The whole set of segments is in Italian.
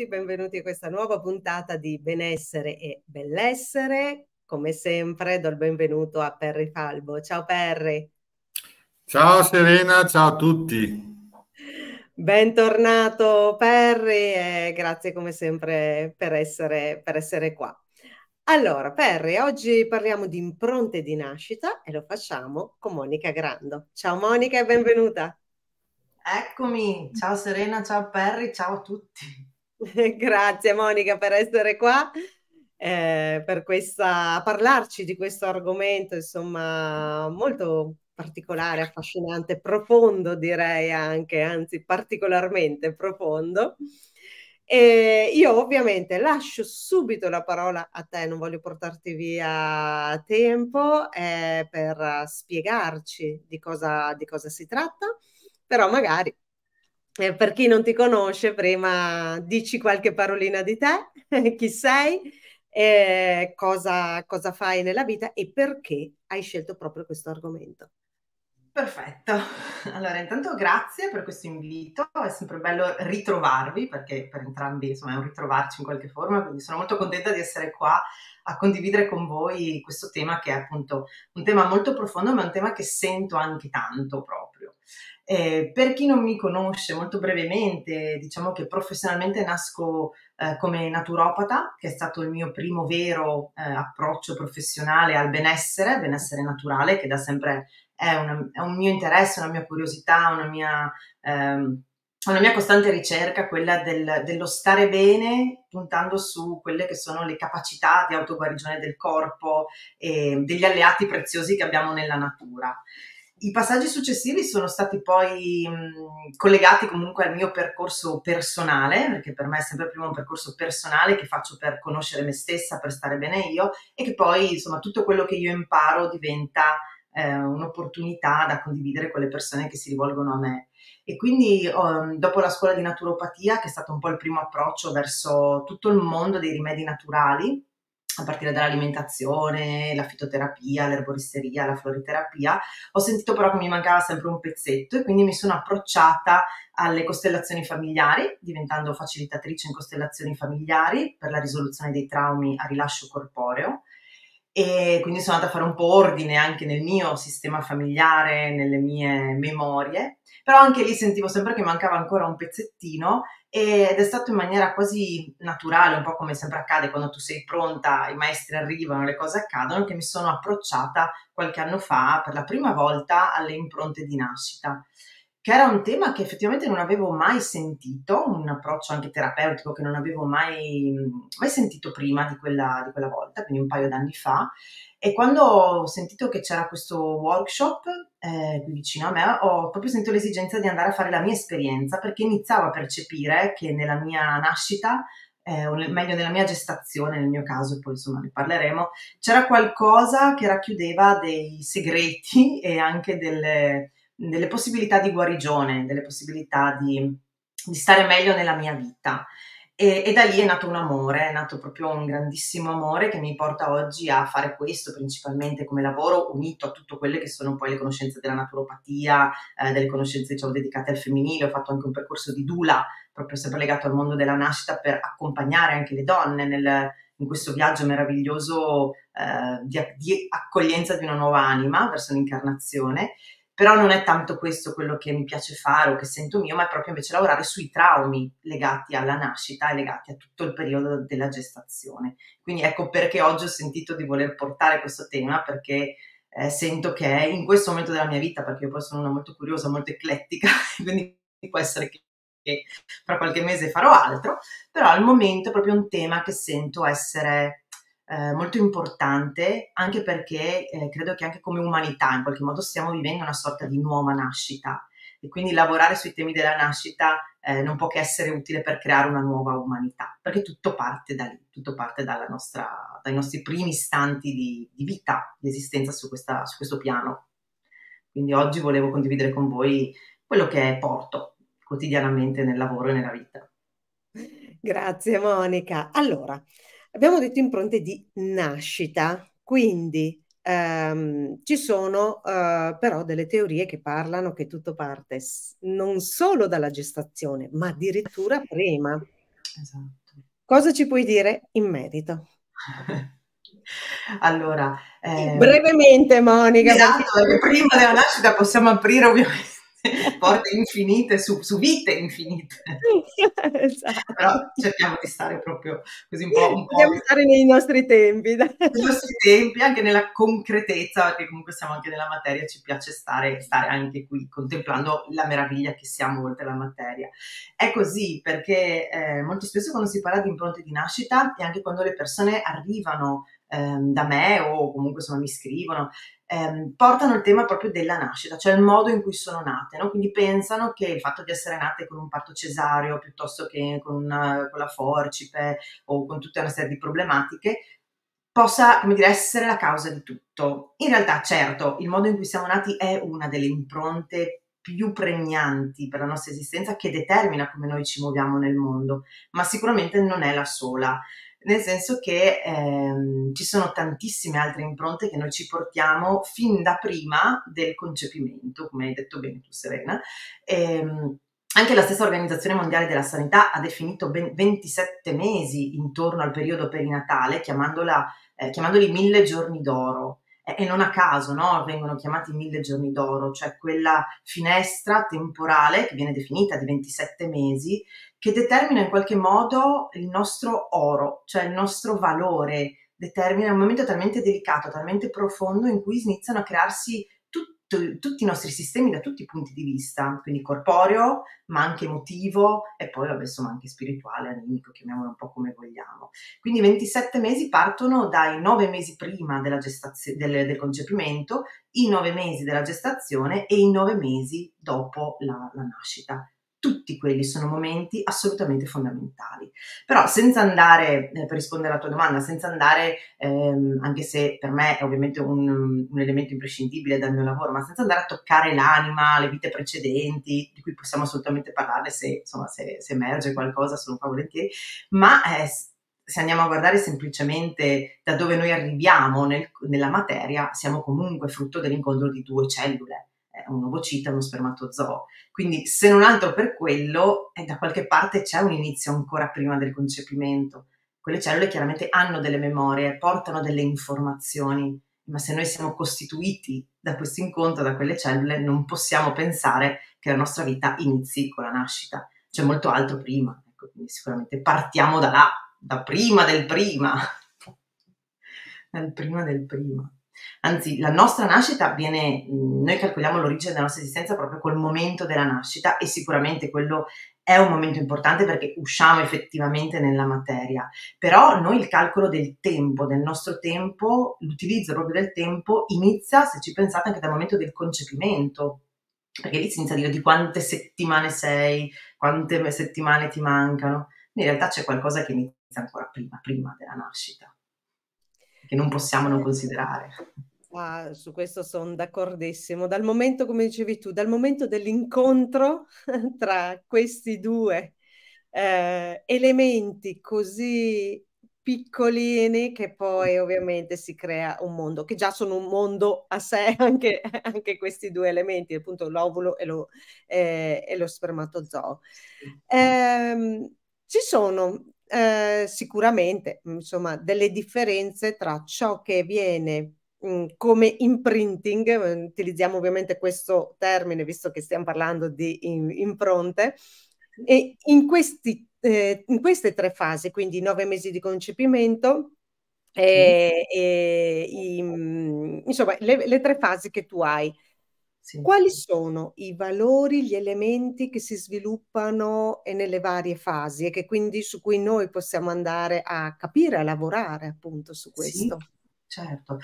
Tutti, benvenuti a questa nuova puntata di Benessere e Bellessere. Come sempre do il benvenuto a Perry Falbo. Ciao Perry. Ciao Serena, ciao a tutti. Bentornato Perry e grazie come sempre per essere, per essere qua. Allora, Perry, oggi parliamo di impronte di nascita e lo facciamo con Monica Grando. Ciao Monica e benvenuta. Eccomi, ciao Serena, ciao Perry, ciao a tutti. Grazie Monica per essere qua, eh, per questa, parlarci di questo argomento, insomma, molto particolare, affascinante, profondo direi anche, anzi particolarmente profondo. E io ovviamente lascio subito la parola a te, non voglio portarti via tempo eh, per spiegarci di cosa, di cosa si tratta però magari eh, per chi non ti conosce, prima dici qualche parolina di te, chi sei, eh, cosa, cosa fai nella vita e perché hai scelto proprio questo argomento. Perfetto, allora intanto grazie per questo invito, è sempre bello ritrovarvi perché per entrambi insomma è un ritrovarci in qualche forma, quindi sono molto contenta di essere qua a condividere con voi questo tema che è appunto un tema molto profondo ma un tema che sento anche tanto proprio. Eh, per chi non mi conosce molto brevemente, diciamo che professionalmente nasco eh, come naturopata, che è stato il mio primo vero eh, approccio professionale al benessere, benessere naturale, che da sempre è, una, è, un mio interesse, una mia curiosità, una mia, ehm, una mia costante ricerca, quella del, dello stare bene, puntando su quelle che sono le capacità di autoguarigione del corpo e degli alleati preziosi che abbiamo nella natura. I passaggi successivi sono stati poi mh, collegati comunque al mio percorso personale, perché per me è sempre prima un percorso personale che faccio per conoscere me stessa, per stare bene io e che poi insomma tutto quello che io imparo diventa eh, un'opportunità da condividere con le persone che si rivolgono a me. E quindi um, dopo la scuola di naturopatia, che è stato un po' il primo approccio verso tutto il mondo dei rimedi naturali, a partire dall'alimentazione, la fitoterapia, l'erboristeria, la floriterapia, ho sentito però che mi mancava sempre un pezzetto e quindi mi sono approcciata alle costellazioni familiari, diventando facilitatrice in costellazioni familiari per la risoluzione dei traumi a rilascio corporeo. E quindi sono andata a fare un po' ordine anche nel mio sistema familiare, nelle mie memorie, però anche lì sentivo sempre che mancava ancora un pezzettino ed è stato in maniera quasi naturale, un po' come sempre accade quando tu sei pronta, i maestri arrivano, le cose accadono, che mi sono approcciata qualche anno fa per la prima volta alle impronte di nascita che era un tema che effettivamente non avevo mai sentito, un approccio anche terapeutico che non avevo mai, mai sentito prima di quella, di quella volta, quindi un paio d'anni fa. E quando ho sentito che c'era questo workshop eh, qui vicino a me, ho proprio sentito l'esigenza di andare a fare la mia esperienza perché iniziavo a percepire che nella mia nascita eh, o meglio nella mia gestazione, nel mio caso, poi insomma ne parleremo, c'era qualcosa che racchiudeva dei segreti e anche delle, delle possibilità di guarigione, delle possibilità di, di stare meglio nella mia vita. E, e, da lì è nato un amore, è nato proprio un grandissimo amore che mi porta oggi a fare questo principalmente come lavoro unito a tutte quelle che sono poi le conoscenze della naturopatia, eh, delle conoscenze diciamo, dedicate al femminile. Ho fatto anche un percorso di Dula, proprio sempre legato al mondo della nascita per accompagnare anche le donne nel, in questo viaggio meraviglioso eh, di, di accoglienza di una nuova anima verso l'incarnazione però non è tanto questo quello che mi piace fare o che sento mio, ma è proprio invece lavorare sui traumi legati alla nascita e legati a tutto il periodo della gestazione. Quindi ecco perché oggi ho sentito di voler portare questo tema, perché eh, sento che in questo momento della mia vita, perché io poi sono una molto curiosa, molto eclettica, quindi può essere che fra qualche mese farò altro, però al momento è proprio un tema che sento essere eh, molto importante, anche perché eh, credo che anche come umanità in qualche modo stiamo vivendo una sorta di nuova nascita e quindi lavorare sui temi della nascita eh, non può che essere utile per creare una nuova umanità, perché tutto parte da lì, tutto parte nostra, dai nostri primi istanti di, di vita, di esistenza su, questa, su questo piano. Quindi oggi volevo condividere con voi quello che porto quotidianamente nel lavoro e nella vita. Grazie Monica. Allora, Abbiamo detto impronte di nascita, quindi ehm, ci sono eh, però delle teorie che parlano che tutto parte non solo dalla gestazione, ma addirittura prima. Esatto. Cosa ci puoi dire in merito? allora, eh, brevemente Monica. Esatto, perché... prima della nascita possiamo aprire ovviamente porte infinite su, su vite infinite. esatto. Però cerchiamo di stare proprio così un po'. Un Dobbiamo po'... stare nei nostri tempi. Nei nostri tempi, anche nella concretezza, perché comunque siamo anche nella materia, ci piace stare, stare anche qui, contemplando la meraviglia che siamo oltre la materia. È così perché eh, molto spesso quando si parla di impronte di nascita e anche quando le persone arrivano ehm, da me o comunque insomma mi scrivono, ehm, portano il tema proprio della nascita, cioè il modo in cui sono nate, no? quindi pensano che il fatto di essere nate con un parto cesareo piuttosto che con, una, con la forcipe o con tutta una serie di problematiche possa, come dire, essere la causa di tutto. In realtà, certo, il modo in cui siamo nati è una delle impronte più pregnanti per la nostra esistenza che determina come noi ci muoviamo nel mondo, ma sicuramente non è la sola nel senso che ehm, ci sono tantissime altre impronte che noi ci portiamo fin da prima del concepimento, come hai detto bene tu Serena. Ehm, anche la stessa Organizzazione Mondiale della Sanità ha definito ben 27 mesi intorno al periodo perinatale, eh, chiamandoli mille giorni d'oro. E, non a caso no? vengono chiamati mille giorni d'oro, cioè quella finestra temporale che viene definita di 27 mesi che determina in qualche modo il nostro oro, cioè il nostro valore, determina un momento talmente delicato, talmente profondo in cui iniziano a crearsi tutto, tutti i nostri sistemi da tutti i punti di vista, quindi corporeo, ma anche emotivo e poi vabbè, insomma anche spirituale, animico, chiamiamolo un po' come vogliamo. Quindi 27 mesi partono dai 9 mesi prima gestazio- del, del, concepimento, i 9 mesi della gestazione e i 9 mesi dopo la, la nascita tutti quelli sono momenti assolutamente fondamentali. Però senza andare, eh, per rispondere alla tua domanda, senza andare, ehm, anche se per me è ovviamente un, un, elemento imprescindibile dal mio lavoro, ma senza andare a toccare l'anima, le vite precedenti, di cui possiamo assolutamente parlare se, insomma, se, se emerge qualcosa, sono qua volentieri, ma eh, se andiamo a guardare semplicemente da dove noi arriviamo nel, nella materia, siamo comunque frutto dell'incontro di due cellule un ovocita uno spermatozoo. Quindi, se non altro per quello, da qualche parte c'è un inizio ancora prima del concepimento. Quelle cellule chiaramente hanno delle memorie, portano delle informazioni, ma se noi siamo costituiti da questo incontro, da quelle cellule, non possiamo pensare che la nostra vita inizi con la nascita. C'è molto altro prima, ecco, quindi sicuramente partiamo da là, da prima del prima. Dal prima del prima. Anzi, la nostra nascita viene, noi calcoliamo l'origine della nostra esistenza proprio col momento della nascita e sicuramente quello è un momento importante perché usciamo effettivamente nella materia, però noi il calcolo del tempo, del nostro tempo, l'utilizzo proprio del tempo inizia, se ci pensate, anche dal momento del concepimento, perché lì si inizia a dire di quante settimane sei, quante settimane ti mancano, in realtà c'è qualcosa che inizia ancora prima, prima della nascita che non possiamo non considerare. Ah, su questo sono d'accordissimo. Dal momento, come dicevi tu, dal momento dell'incontro tra questi due eh, elementi così piccolini che poi ovviamente si crea un mondo, che già sono un mondo a sé anche, anche questi due elementi, appunto l'ovulo e lo, eh, e lo spermatozoo. Eh, ci sono eh, sicuramente insomma delle differenze tra ciò che viene mh, mm, come imprinting, utilizziamo ovviamente questo termine visto che stiamo parlando di in, impronte, e in, questi, eh, in queste tre fasi, quindi nove mesi di concepimento, e, e, i, insomma le, le tre fasi che tu hai sì. Quali sono i valori, gli elementi che si sviluppano nelle varie fasi e che quindi su cui noi possiamo andare a capire, a lavorare appunto su questo? Sì, certo.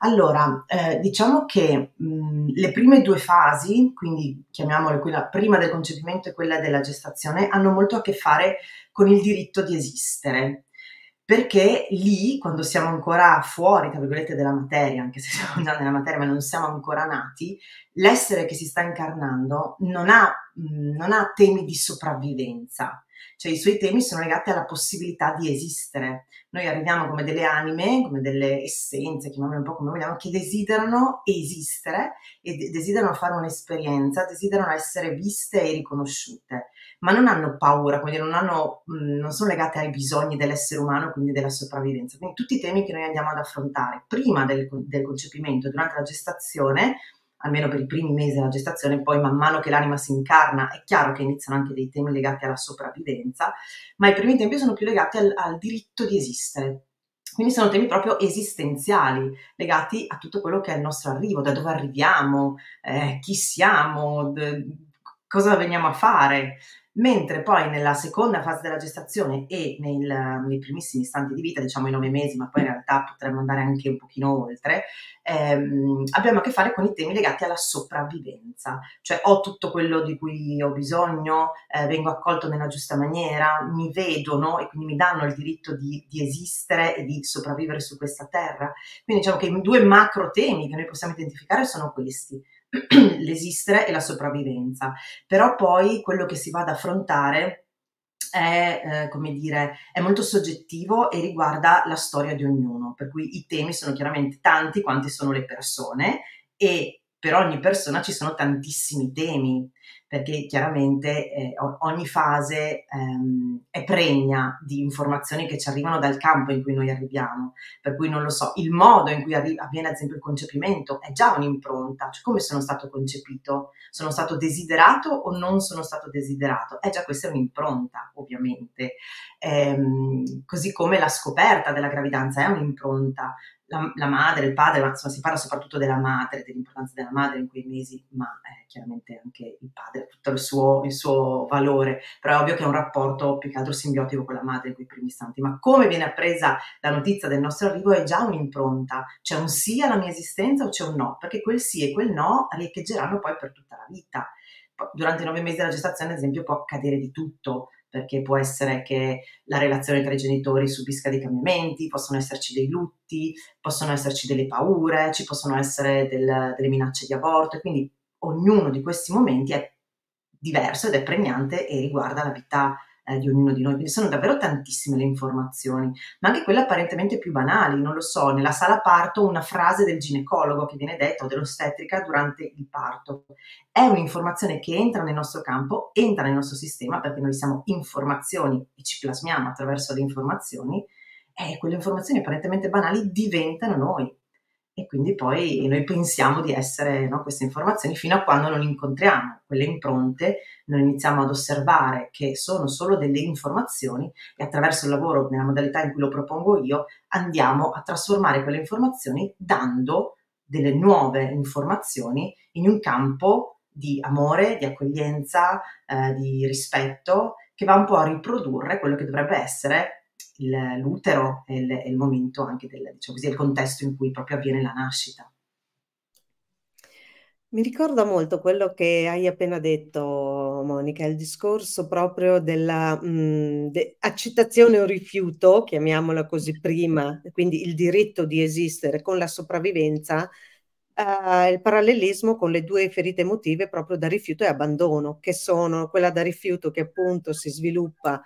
Allora, eh, diciamo che mh, le prime due fasi, quindi chiamiamole quella prima del concepimento e quella della gestazione, hanno molto a che fare con il diritto di esistere perché lì, quando siamo ancora fuori, tra virgolette, della materia, anche se siamo già nella materia, ma non siamo ancora nati, l'essere che si sta incarnando non ha, non ha temi di sopravvivenza, cioè i suoi temi sono legati alla possibilità di esistere. Noi arriviamo come delle anime, come delle essenze, chiamiamole un po' come vogliamo, che desiderano esistere e desiderano fare un'esperienza, desiderano essere viste e riconosciute ma non hanno paura, quindi non, hanno, mh, non sono legate ai bisogni dell'essere umano, quindi della sopravvivenza. Quindi tutti i temi che noi andiamo ad affrontare prima del, del concepimento, durante la gestazione, almeno per i primi mesi della gestazione, poi man mano che l'anima si incarna è chiaro che iniziano anche dei temi legati alla sopravvivenza, ma i primi tempi sono più legati al, al diritto di esistere. Quindi sono temi proprio esistenziali, legati a tutto quello che è il nostro arrivo, da dove arriviamo, eh, chi siamo, d- cosa veniamo a fare mentre poi nella seconda fase della gestazione e nel, nei primissimi istanti di vita, diciamo i nove mesi, ma poi in realtà potremmo andare anche un pochino oltre, ehm, abbiamo a che fare con i temi legati alla sopravvivenza, cioè ho tutto quello di cui ho bisogno, eh, vengo accolto nella giusta maniera, mi vedono e quindi mi danno il diritto di, di esistere e di sopravvivere su questa terra. Quindi diciamo che i due macro temi che noi possiamo identificare sono questi l'esistere e la sopravvivenza. Però poi quello che si va ad affrontare è, eh, come dire, è molto soggettivo e riguarda la storia di ognuno, per cui i temi sono chiaramente tanti quanti sono le persone e per ogni persona ci sono tantissimi temi perché chiaramente eh, ogni fase ehm, è pregna di informazioni che ci arrivano dal campo in cui noi arriviamo, per cui non lo so, il modo in cui arri- avviene ad esempio il concepimento è già un'impronta, cioè come sono stato concepito, sono stato desiderato o non sono stato desiderato, è già questa un'impronta ovviamente, ehm, così come la scoperta della gravidanza è un'impronta, la, la, madre, il padre, ma insomma si parla soprattutto della madre, dell'importanza della madre in quei mesi, ma eh, chiaramente anche il padre ha tutto il suo, il suo, valore, però è ovvio che è un rapporto più che altro simbiotico con la madre in quei primi istanti, ma come viene appresa la notizia del nostro arrivo è già un'impronta, c'è un sì alla mia esistenza o c'è un no, perché quel sì e quel no riecheggeranno poi per tutta la vita. Durante i nove mesi della gestazione, ad esempio, può accadere di tutto, perché può essere che la relazione tra i genitori subisca dei cambiamenti, possono esserci dei lutti, possono esserci delle paure, ci possono essere del, delle minacce di aborto, e quindi ognuno di questi momenti è diverso ed è pregnante e riguarda la vita eh, di ognuno di noi. Quindi sono davvero tantissime le informazioni, ma anche quelle apparentemente più banali. Non lo so, nella sala parto una frase del ginecologo che viene detta o dell'ostetrica durante il parto. È un'informazione che entra nel nostro campo, entra nel nostro sistema perché noi siamo informazioni e ci plasmiamo attraverso le informazioni e quelle informazioni apparentemente banali diventano noi e quindi poi noi pensiamo di essere no, queste informazioni fino a quando non incontriamo quelle impronte, non iniziamo ad osservare che sono solo delle informazioni e attraverso il lavoro nella modalità in cui lo propongo io andiamo a trasformare quelle informazioni dando delle nuove informazioni in un campo di amore, di accoglienza, eh, di rispetto che va un po' a riprodurre quello che dovrebbe essere il, l'utero è il, il, momento anche del, diciamo così, il contesto in cui proprio avviene la nascita. Mi ricorda molto quello che hai appena detto, Monica, il discorso proprio della mh, de- accettazione o rifiuto, chiamiamola così prima, quindi il diritto di esistere con la sopravvivenza, eh, il parallelismo con le due ferite emotive proprio da rifiuto e abbandono, che sono quella da rifiuto che appunto si sviluppa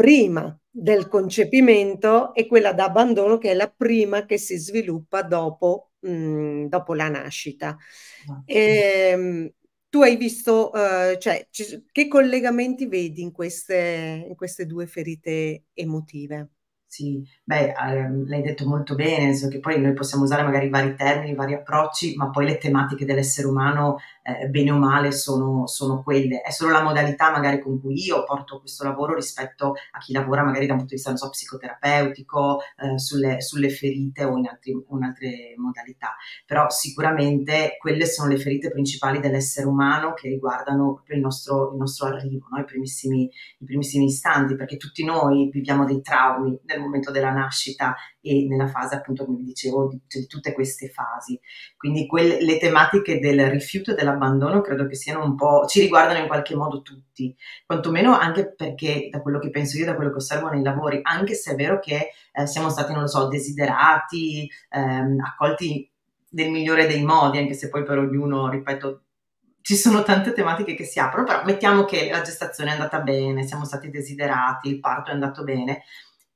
prima del concepimento e quella da abbandono che è la prima che si sviluppa dopo, mh, mm, dopo la nascita. E, ehm, tu hai visto, uh, cioè, ci, che collegamenti vedi in queste, in queste due ferite emotive? Sì, beh, ehm, l'hai detto molto bene, che poi noi possiamo usare magari vari termini, vari approcci, ma poi le tematiche dell'essere umano, eh, bene o male, sono, sono, quelle. È solo la modalità magari con cui io porto questo lavoro rispetto a chi lavora magari da un punto di vista, so, psicoterapeutico, eh, sulle, sulle, ferite o in, altri, in, altre modalità. Però sicuramente quelle sono le ferite principali dell'essere umano che riguardano proprio il nostro, il nostro arrivo, no? I, primissimi, i primissimi istanti, perché tutti noi viviamo dei traumi nel momento della nascita e nella fase, appunto, come vi dicevo, di, di tutte queste fasi. Quindi quelle, le tematiche del rifiuto e dell'abbandono credo che siano un po', ci riguardano in qualche modo tutti, quantomeno anche perché da quello che penso io, da quello che osservo nei lavori, anche se è vero che eh, siamo stati, non lo so, desiderati, ehm, accolti nel migliore dei modi, anche se poi per ognuno, ripeto, ci sono tante tematiche che si aprono, però mettiamo che la gestazione è andata bene, siamo stati desiderati, il parto è andato bene,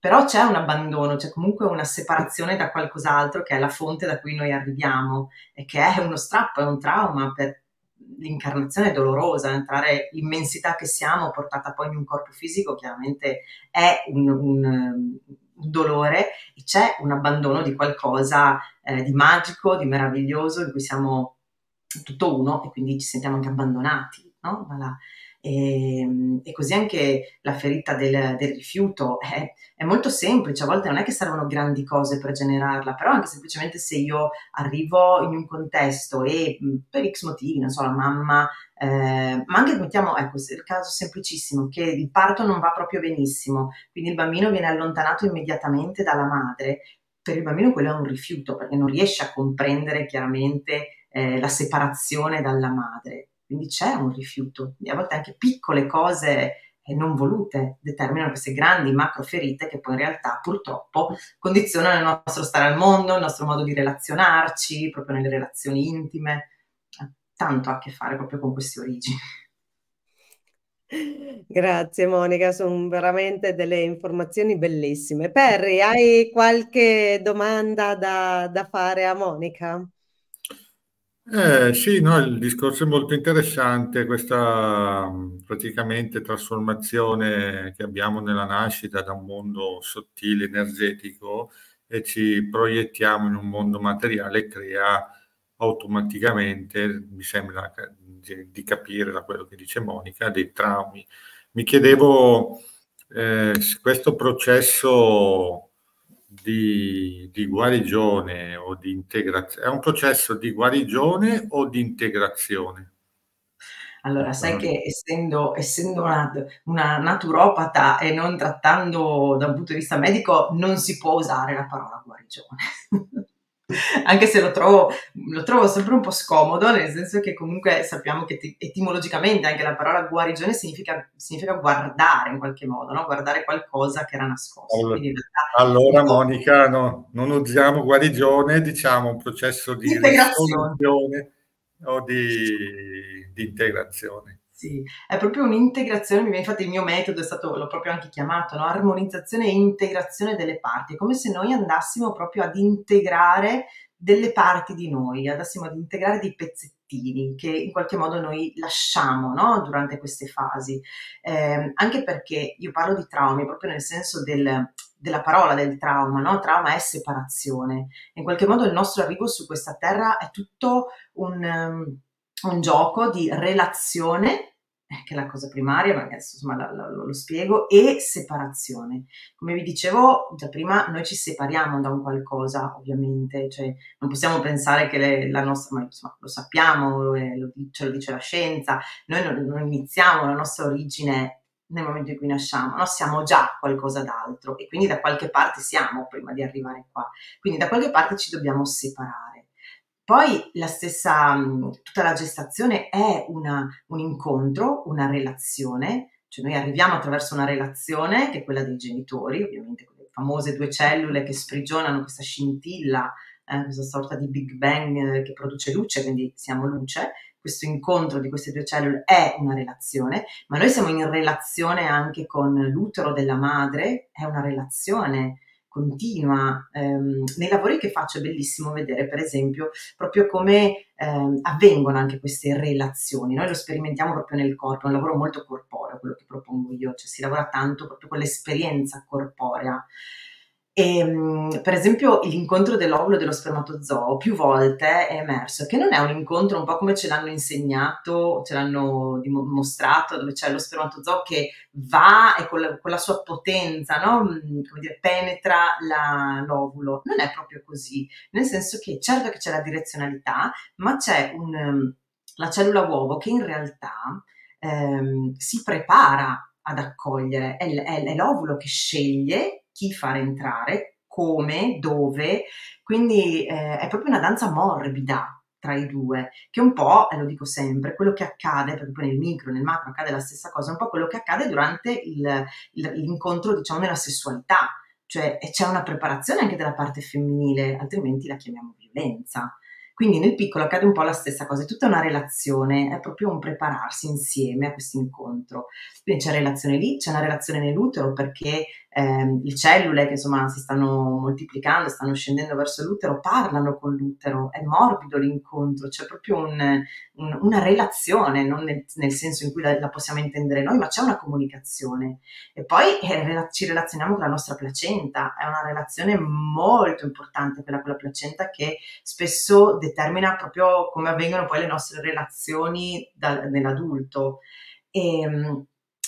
però c'è un abbandono, c'è comunque una separazione da qualcos'altro che è la fonte da cui noi arriviamo e che è uno strappo, è un trauma per l'incarnazione dolorosa, entrare l'immensità che siamo portata poi in un corpo fisico chiaramente è un, un, un dolore e c'è un abbandono di qualcosa eh, di magico, di meraviglioso in cui siamo tutto uno e quindi ci sentiamo anche abbandonati no? Dalla, e, ehm, e, così anche la ferita del, del rifiuto è, è, molto semplice, a volte non è che servono grandi cose per generarla, però anche semplicemente se io arrivo in un contesto e per X motivi, non so, la mamma, eh, ma anche mettiamo, ecco, il caso semplicissimo, che il parto non va proprio benissimo, quindi il bambino viene allontanato immediatamente dalla madre, per il bambino quello è un rifiuto perché non riesce a comprendere chiaramente eh, la separazione dalla madre quindi c'è un rifiuto, a volte anche piccole cose non volute determinano queste grandi macro ferite che poi in realtà purtroppo condizionano il nostro stare al mondo, il nostro modo di relazionarci, proprio nelle relazioni intime. Tanto a che fare proprio con queste origini. Grazie Monica, sono veramente delle informazioni bellissime. Perry, hai qualche domanda da, da fare a Monica? Eh, sì, no, il discorso è molto interessante, questa praticamente trasformazione che abbiamo nella nascita da un mondo sottile, energetico e ci proiettiamo in un mondo materiale crea automaticamente, mi sembra di, di capire da quello che dice Monica, dei traumi. Mi chiedevo eh, questo processo di, di, guarigione o di integrazione? È un processo di guarigione o di integrazione? Allora, sai che essendo, essendo una, una, naturopata e non trattando da un punto di vista medico, non si può usare la parola guarigione. anche se lo trovo, lo trovo, sempre un po' scomodo, nel senso che comunque sappiamo che etimologicamente anche la parola guarigione significa, significa guardare in qualche modo, no? guardare qualcosa che era nascosto. Allora, allora Monica, no, non usiamo guarigione, diciamo un processo di integrazione o di, di integrazione. Sì, è proprio un'integrazione, infatti il mio metodo è stato, l'ho proprio anche chiamato, no? armonizzazione e integrazione delle parti, è come se noi andassimo proprio ad integrare delle parti di noi, andassimo ad integrare dei pezzettini che in qualche modo noi lasciamo no? durante queste fasi, eh, anche perché io parlo di traumi proprio nel senso del, della parola del trauma, no? trauma è separazione, in qualche modo il nostro arrivo su questa terra è tutto un... Um, un gioco di relazione, che è la cosa primaria, ma adesso insomma la, la, lo spiego, e separazione. Come vi dicevo già prima, noi ci separiamo da un qualcosa, ovviamente, cioè non possiamo pensare che le, la nostra, ma insomma, lo sappiamo, eh, lo, ce lo dice la scienza, noi non, non iniziamo la nostra origine nel momento in cui nasciamo, no? siamo già qualcosa d'altro e quindi da qualche parte siamo prima di arrivare qua, quindi da qualche parte ci dobbiamo separare. Poi la stessa, tutta la gestazione è una, un incontro, una relazione, cioè noi arriviamo attraverso una relazione che è quella dei genitori, ovviamente quelle famose due cellule che sprigionano questa scintilla, eh, questa sorta di Big Bang eh, che produce luce, quindi siamo luce, questo incontro di queste due cellule è una relazione, ma noi siamo in relazione anche con l'utero della madre, è una relazione continua. Um, nei lavori che faccio è bellissimo vedere, per esempio, proprio come um, avvengono anche queste relazioni. Noi lo sperimentiamo proprio nel corpo, è un lavoro molto corporeo, quello che propongo io, cioè si lavora tanto proprio con l'esperienza corporea. E, ehm, per esempio l'incontro dell'ovulo e dello spermatozoo più volte è emerso che non è un incontro un po' come ce l'hanno insegnato, ce l'hanno dimostrato, dove c'è lo spermatozoo che va e con la, con la sua potenza, no? Mm, come dire, penetra la, l'ovulo. Non è proprio così, nel senso che certo che c'è la direzionalità, ma c'è un, ehm, la cellula uovo che in realtà ehm, si prepara ad accogliere, è, è, è l'ovulo che sceglie chi fare entrare, come, dove, quindi eh, è proprio una danza morbida tra i due, che un po', e lo dico sempre, quello che accade, perché nel micro, nel macro accade la stessa cosa, un po' quello che accade durante il, il, l'incontro, diciamo, nella sessualità, cioè c'è una preparazione anche della parte femminile, altrimenti la chiamiamo violenza. Quindi nel piccolo accade un po' la stessa cosa, è tutta una relazione, è proprio un prepararsi insieme a questo incontro. Quindi c'è relazione lì, c'è una relazione nell'utero perché eh, le cellule che insomma si stanno moltiplicando, stanno scendendo verso l'utero, parlano con l'utero, è morbido l'incontro, c'è proprio un, un, una relazione, non nel, nel, senso in cui la, la, possiamo intendere noi, ma c'è una comunicazione. E poi eh, ci relazioniamo con la nostra placenta, è una relazione molto importante quella con la placenta che spesso determina proprio come avvengono poi le nostre relazioni da, nell'adulto. E, ehm,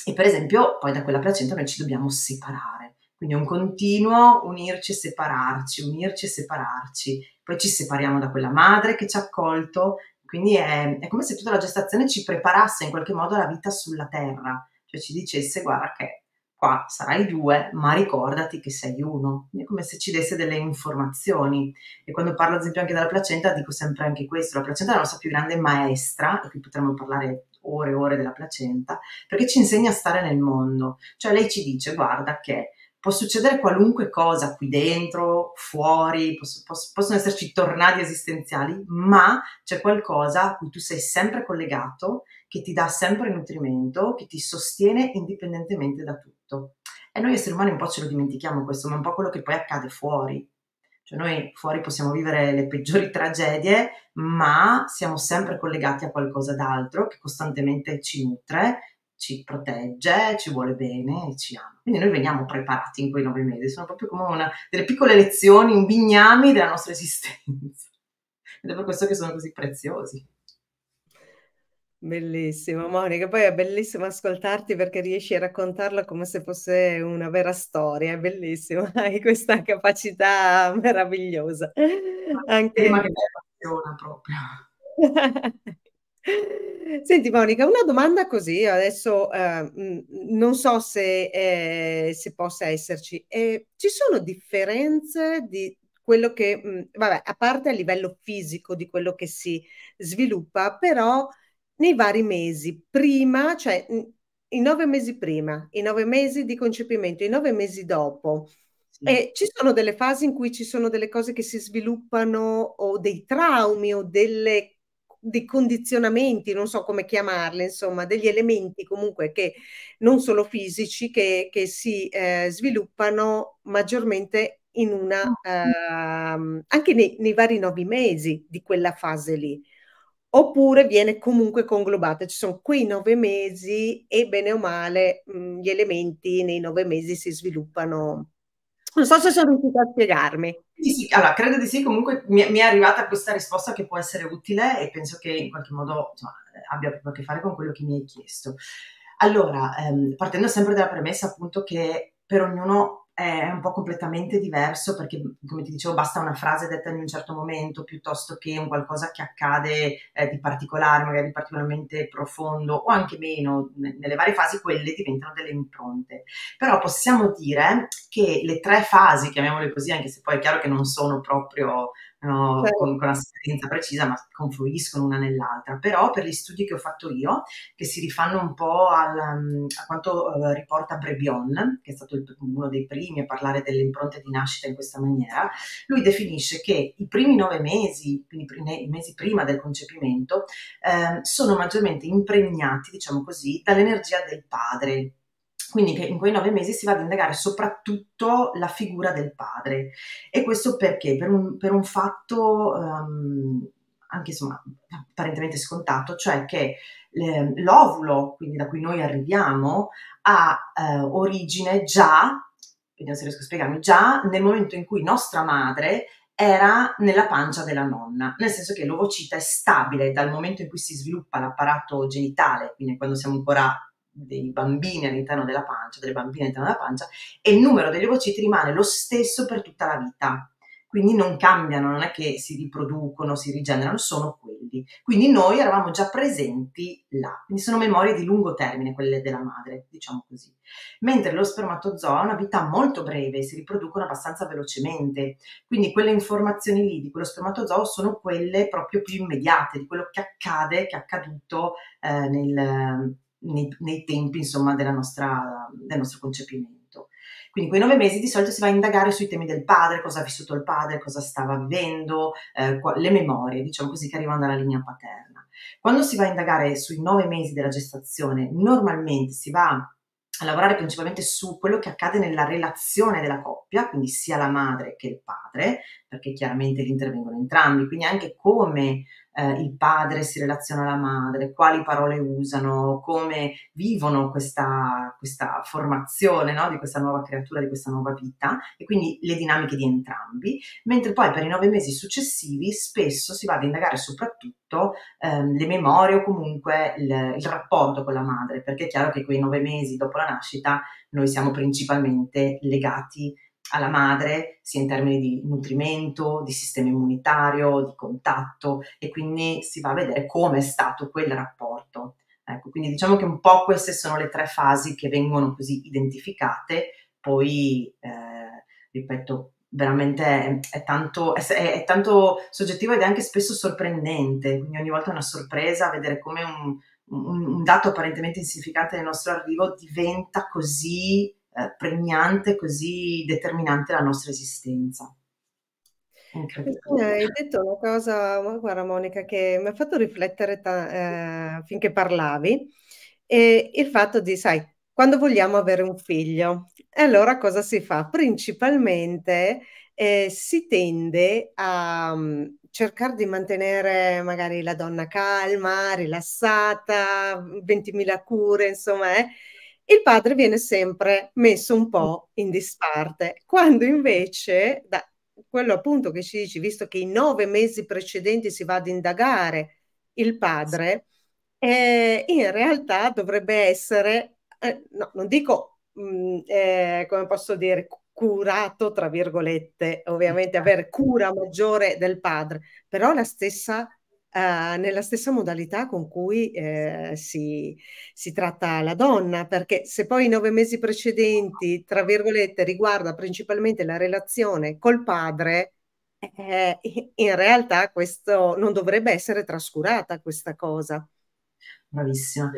e per esempio poi da quella placenta noi ci dobbiamo separare. Quindi è un continuo unirci e separarci, unirci e separarci. Poi ci separiamo da quella madre che ci ha accolto, quindi è, è come se tutta la gestazione ci preparasse in qualche modo alla vita sulla terra, cioè ci dicesse guarda che qua sarai due, ma ricordati che sei uno. È come se ci desse delle informazioni. E quando parlo ad esempio anche della placenta, dico sempre anche questo, la placenta è la nostra più grande maestra, e qui potremmo parlare ore e ore della placenta, perché ci insegna a stare nel mondo. Cioè lei ci dice, guarda che può succedere qualunque cosa qui dentro, fuori, posso, posso, possono esserci tornadi esistenziali, ma c'è qualcosa a cui tu sei sempre collegato, che ti dà sempre nutrimento, che ti sostiene indipendentemente da tutto. E noi esseri umani un po' ce lo dimentichiamo questo, ma è un po' quello che poi accade fuori. Cioè noi fuori possiamo vivere le peggiori tragedie, ma siamo sempre collegati a qualcosa d'altro che costantemente ci nutre, ci protegge, ci vuole bene e ci ama. Quindi noi veniamo preparati in quei nove mesi, sono proprio come una, delle piccole lezioni, un bignami della nostra esistenza. Ed è per questo che sono così preziosi. Bellissimo, Monica. Poi è bellissimo ascoltarti perché riesci a raccontarla come se fosse una vera storia. È bellissimo, hai questa capacità meravigliosa. Anche... Ma che appassiona proprio. Senti Monica, una domanda così, adesso eh, non so se, eh, se possa esserci. Eh, ci sono differenze di quello che, mh, vabbè, a parte a livello fisico di quello che si sviluppa, però nei vari mesi, prima, cioè i nove mesi prima, i nove mesi di concepimento, i nove mesi dopo. Sì. E ci sono delle fasi in cui ci sono delle cose che si sviluppano o dei traumi o delle, dei condizionamenti, non so come chiamarli, insomma, degli elementi comunque che non solo fisici, che, che si eh, sviluppano maggiormente in una, uh, anche nei, nei vari nove mesi di quella fase lì oppure viene comunque conglobata. Ci sono quei nove mesi e bene o male mh, gli elementi nei nove mesi si sviluppano. Non so se sono riuscita a spiegarmi. Sì, sì, allora credo di sì, comunque mi, mi, è arrivata questa risposta che può essere utile e penso che in qualche modo insomma, abbia proprio a che fare con quello che mi hai chiesto. Allora, ehm, partendo sempre dalla premessa appunto che per ognuno è un po' completamente diverso perché, come ti dicevo, basta una frase detta in un certo momento piuttosto che un qualcosa che accade eh, di particolare, magari particolarmente profondo o anche meno. Nelle varie fasi quelle diventano delle impronte. Però possiamo dire che le tre fasi, chiamiamole così, anche se poi è chiaro che non sono proprio no, certo. con, con una scadenza precisa, ma confluiscono una nell'altra. Però per gli studi che ho fatto io, che si rifanno un po' al, a quanto uh, riporta Brebion, che è stato il, uno dei primi a parlare delle impronte di nascita in questa maniera, lui definisce che i primi nove mesi, quindi i mesi prima del concepimento, eh, sono maggiormente impregnati, diciamo così, dall'energia del padre, quindi che in quei nove mesi si va ad indagare soprattutto la figura del padre. E questo perché? Per un, per un fatto um, anche insomma apparentemente scontato, cioè che eh, l'ovulo, quindi da cui noi arriviamo, ha eh, origine già, vediamo se riesco a spiegarmi, già nel momento in cui nostra madre era nella pancia della nonna, nel senso che l'ovocita è stabile dal momento in cui si sviluppa l'apparato genitale, quindi quando siamo ancora dei bambini all'interno della pancia, delle bambine all'interno della pancia, e il numero degli ovociti rimane lo stesso per tutta la vita. Quindi non cambiano, non è che si riproducono, si rigenerano, sono quelli. Quindi noi eravamo già presenti là. Quindi sono memorie di lungo termine, quelle della madre, diciamo così. Mentre lo spermatozoo ha una vita molto breve, si riproducono abbastanza velocemente. Quindi quelle informazioni lì di quello spermatozoo sono quelle proprio più immediate, di quello che accade, che è accaduto eh, nel, nei, nei tempi insomma, nostra, del nostro concepimento. Quindi quei nove mesi di solito si va a indagare sui temi del padre, cosa ha vissuto il padre, cosa stava vivendo, eh, le memorie, diciamo così, che arrivano dalla linea paterna. Quando si va a indagare sui nove mesi della gestazione, normalmente si va a lavorare principalmente su quello che accade nella relazione della coppia, quindi sia la madre che il padre, perché chiaramente intervengono entrambi, quindi anche come eh, il padre si relaziona alla madre, quali parole usano, come vivono questa, questa formazione no? di questa nuova creatura, di questa nuova vita e quindi le dinamiche di entrambi, mentre poi per i nove mesi successivi spesso si va ad indagare soprattutto ehm, le memorie o comunque il, il rapporto con la madre, perché è chiaro che quei nove mesi dopo la nascita noi siamo principalmente legati alla madre, sia in termini di nutrimento, di sistema immunitario, di contatto e quindi si va a vedere come è stato quel rapporto. Ecco, quindi diciamo che un po' queste sono le tre fasi che vengono così identificate, poi eh, ripeto, veramente è, è, tanto, è, è, tanto, soggettivo ed è anche spesso sorprendente, quindi ogni volta è una sorpresa vedere come un, un, un dato apparentemente insignificante del nostro arrivo diventa così eh, pregnante, così determinante la nostra esistenza. Hai detto una cosa, guarda Monica, che mi ha fatto riflettere ta- eh, finché parlavi, e il fatto di, sai, quando vogliamo avere un figlio, allora cosa si fa? Principalmente eh, si tende a um, cercare di mantenere magari la donna calma, rilassata, 20.000 cure, insomma, eh, il padre viene sempre messo un po' in disparte, quando invece, da quello appunto che ci dici, visto che i nove mesi precedenti si va ad indagare il padre, eh, in realtà dovrebbe essere, eh, no, non dico, mh, mm, eh, come posso dire, curato, tra virgolette, ovviamente avere cura maggiore del padre, però la stessa eh, nella stessa modalità con cui eh, si, si, tratta la donna, perché se poi i nove mesi precedenti, tra virgolette, riguarda principalmente la relazione col padre, eh, in realtà questo non dovrebbe essere trascurata questa cosa. Bravissima.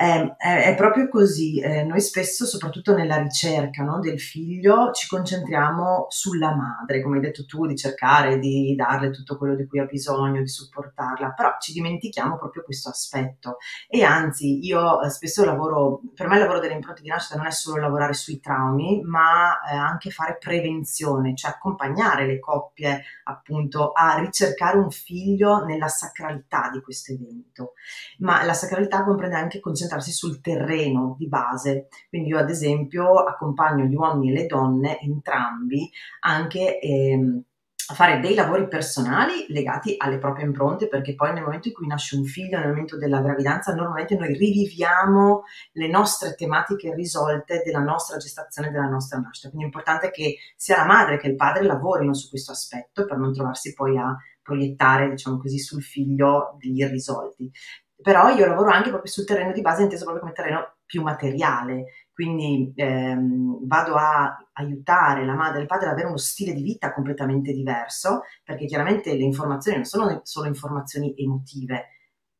È, è, proprio così, eh, noi spesso, soprattutto nella ricerca no, del figlio, ci concentriamo sulla madre, come hai detto tu, di cercare di darle tutto quello di cui ha bisogno, di supportarla, però ci dimentichiamo proprio questo aspetto. E anzi, io eh, spesso lavoro, per me il lavoro delle impronte di nascita non è solo lavorare sui traumi, ma eh, anche fare prevenzione, cioè accompagnare le coppie appunto a ricercare un figlio nella sacralità di questo evento. Ma la sacralità comprende anche concentrarsi concentrarsi sul terreno di base. Quindi io ad esempio accompagno gli uomini e le donne entrambi anche ehm, a fare dei lavori personali legati alle proprie impronte, perché poi nel momento in cui nasce un figlio, nel momento della gravidanza, normalmente noi riviviamo le nostre tematiche risolte della nostra gestazione, della nostra nascita. Quindi è importante che sia la madre che il padre lavorino su questo aspetto per non trovarsi poi a proiettare, diciamo così, sul figlio degli irrisolti però io lavoro anche proprio sul terreno di base, inteso proprio come terreno più materiale, quindi ehm, vado a aiutare la madre e il padre ad avere uno stile di vita completamente diverso, perché chiaramente le informazioni non sono solo informazioni emotive,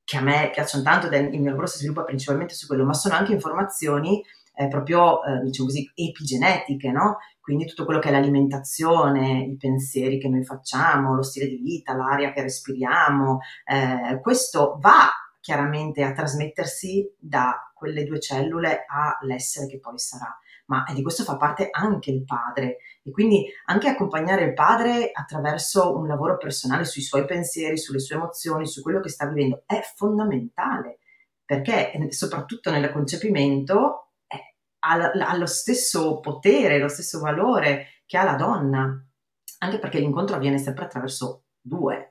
che a me piacciono tanto, il mio lavoro si sviluppa principalmente su quello, ma sono anche informazioni eh, proprio, eh, diciamo così, epigenetiche, no? Quindi tutto quello che è l'alimentazione, i pensieri che noi facciamo, lo stile di vita, l'aria che respiriamo, eh, questo va chiaramente a trasmettersi da quelle due cellule all'essere che poi sarà. Ma di questo fa parte anche il padre. E quindi anche accompagnare il padre attraverso un lavoro personale sui suoi pensieri, sulle sue emozioni, su quello che sta vivendo è fondamentale. Perché eh, soprattutto nel concepimento ha lo stesso potere, lo stesso valore che ha la donna, anche perché l'incontro avviene sempre attraverso due,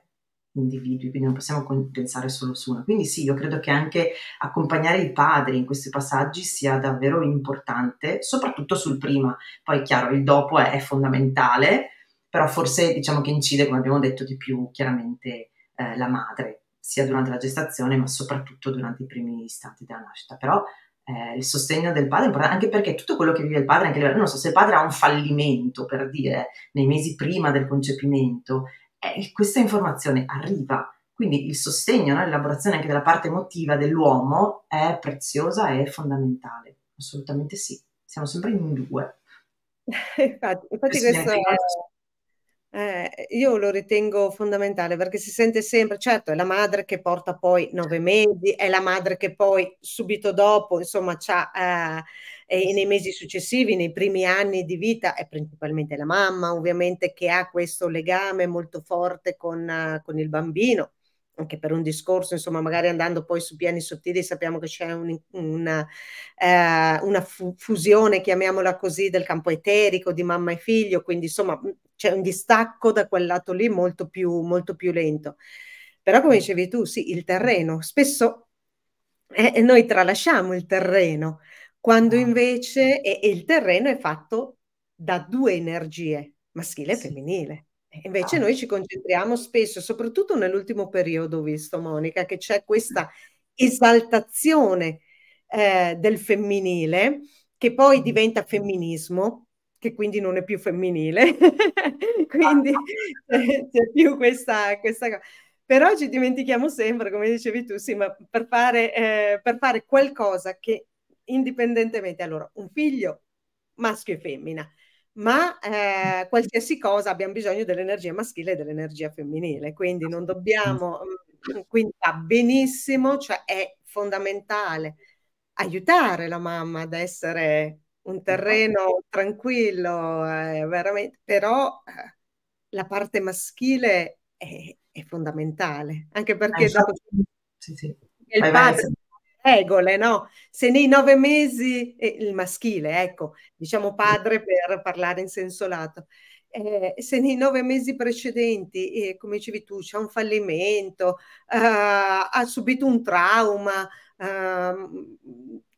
individui, quindi non possiamo pensare solo su una. Quindi sì, io credo che anche accompagnare i padri in questi passaggi sia davvero importante, soprattutto sul prima. Poi chiaro, il dopo è, è fondamentale, però forse diciamo che incide, come abbiamo detto, di più chiaramente eh, la madre, sia durante la gestazione, ma soprattutto durante i primi istanti della nascita. Però eh, il sostegno del padre è importante, anche perché tutto quello che vive il padre, anche non so se il padre ha un fallimento, per dire, nei mesi prima del concepimento, eh, questa informazione arriva. Quindi il sostegno, no? l'elaborazione anche della parte emotiva dell'uomo è preziosa e fondamentale. Assolutamente sì. Siamo sempre in due. infatti, infatti questo eh, io lo ritengo fondamentale perché si sente sempre, certo, è la madre che porta poi nove mesi, è la madre che poi subito dopo, insomma, c'ha, eh, e nei mesi successivi, nei primi anni di vita, è principalmente la mamma, ovviamente, che ha questo legame molto forte con, con il bambino anche per un discorso, insomma, magari andando poi su piani sottili, sappiamo che c'è un, una, eh, una fu- fusione, chiamiamola così, del campo eterico di mamma e figlio, quindi insomma c'è un distacco da quel lato lì molto più, molto più lento. Però come dicevi tu, sì, il terreno, spesso eh, noi tralasciamo il terreno, quando ah. invece e, e il terreno è fatto da due energie, maschile sì. e femminile. Invece ah. noi ci concentriamo spesso, soprattutto nell'ultimo periodo, ho visto Monica, che c'è questa esaltazione eh, del femminile che poi diventa femminismo, che quindi non è più femminile, quindi c'è, c'è più questa, questa cosa. Però ci dimentichiamo sempre, come dicevi tu, sì, ma per fare, eh, per fare qualcosa che indipendentemente, allora, un figlio maschio e femmina, ma eh, qualsiasi cosa abbiamo bisogno dell'energia maschile e dell'energia femminile, quindi non dobbiamo, mm, quindi va benissimo, cioè è fondamentale aiutare la mamma ad essere un terreno tranquillo, eh, veramente, però eh, la parte maschile è, è, fondamentale, anche perché eh, dopo sì, sì. il padre regole, no? Se nei nove mesi, eh, il maschile, ecco, diciamo padre per parlare in senso lato, eh, se nei nove mesi precedenti, eh, come dicevi tu, c'è un fallimento, eh, ha subito un trauma, ehm,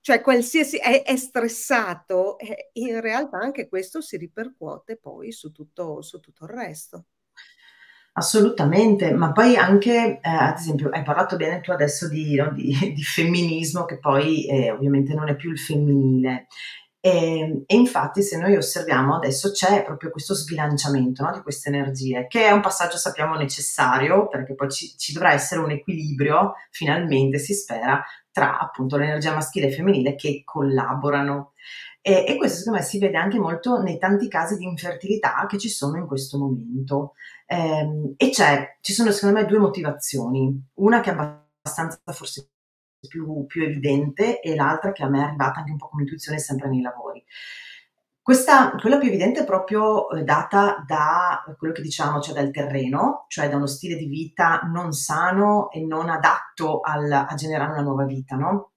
cioè qualsiasi è, è stressato, eh, in realtà anche questo si ripercuote poi su tutto, su tutto il resto. Assolutamente, ma poi anche, eh, ad esempio, hai parlato bene tu adesso di, no, di, di femminismo, che poi eh, ovviamente non è più il femminile. E, e, infatti, se noi osserviamo adesso c'è proprio questo sbilanciamento no, di queste energie, che è un passaggio sappiamo necessario, perché poi ci, ci dovrà essere un equilibrio, finalmente si spera, tra appunto l'energia maschile e femminile che collaborano. E, e, questo secondo me si vede anche molto nei tanti casi di infertilità che ci sono in questo momento. Ehm, e c'è, ci sono secondo me due motivazioni, una che è abbastanza forse più, più evidente e l'altra che a me è arrivata anche un po' come intuizione sempre nei lavori. Questa, quella più evidente è proprio eh, data da quello che diciamo, cioè dal terreno, cioè da uno stile di vita non sano e non adatto al, a generare una nuova vita, no?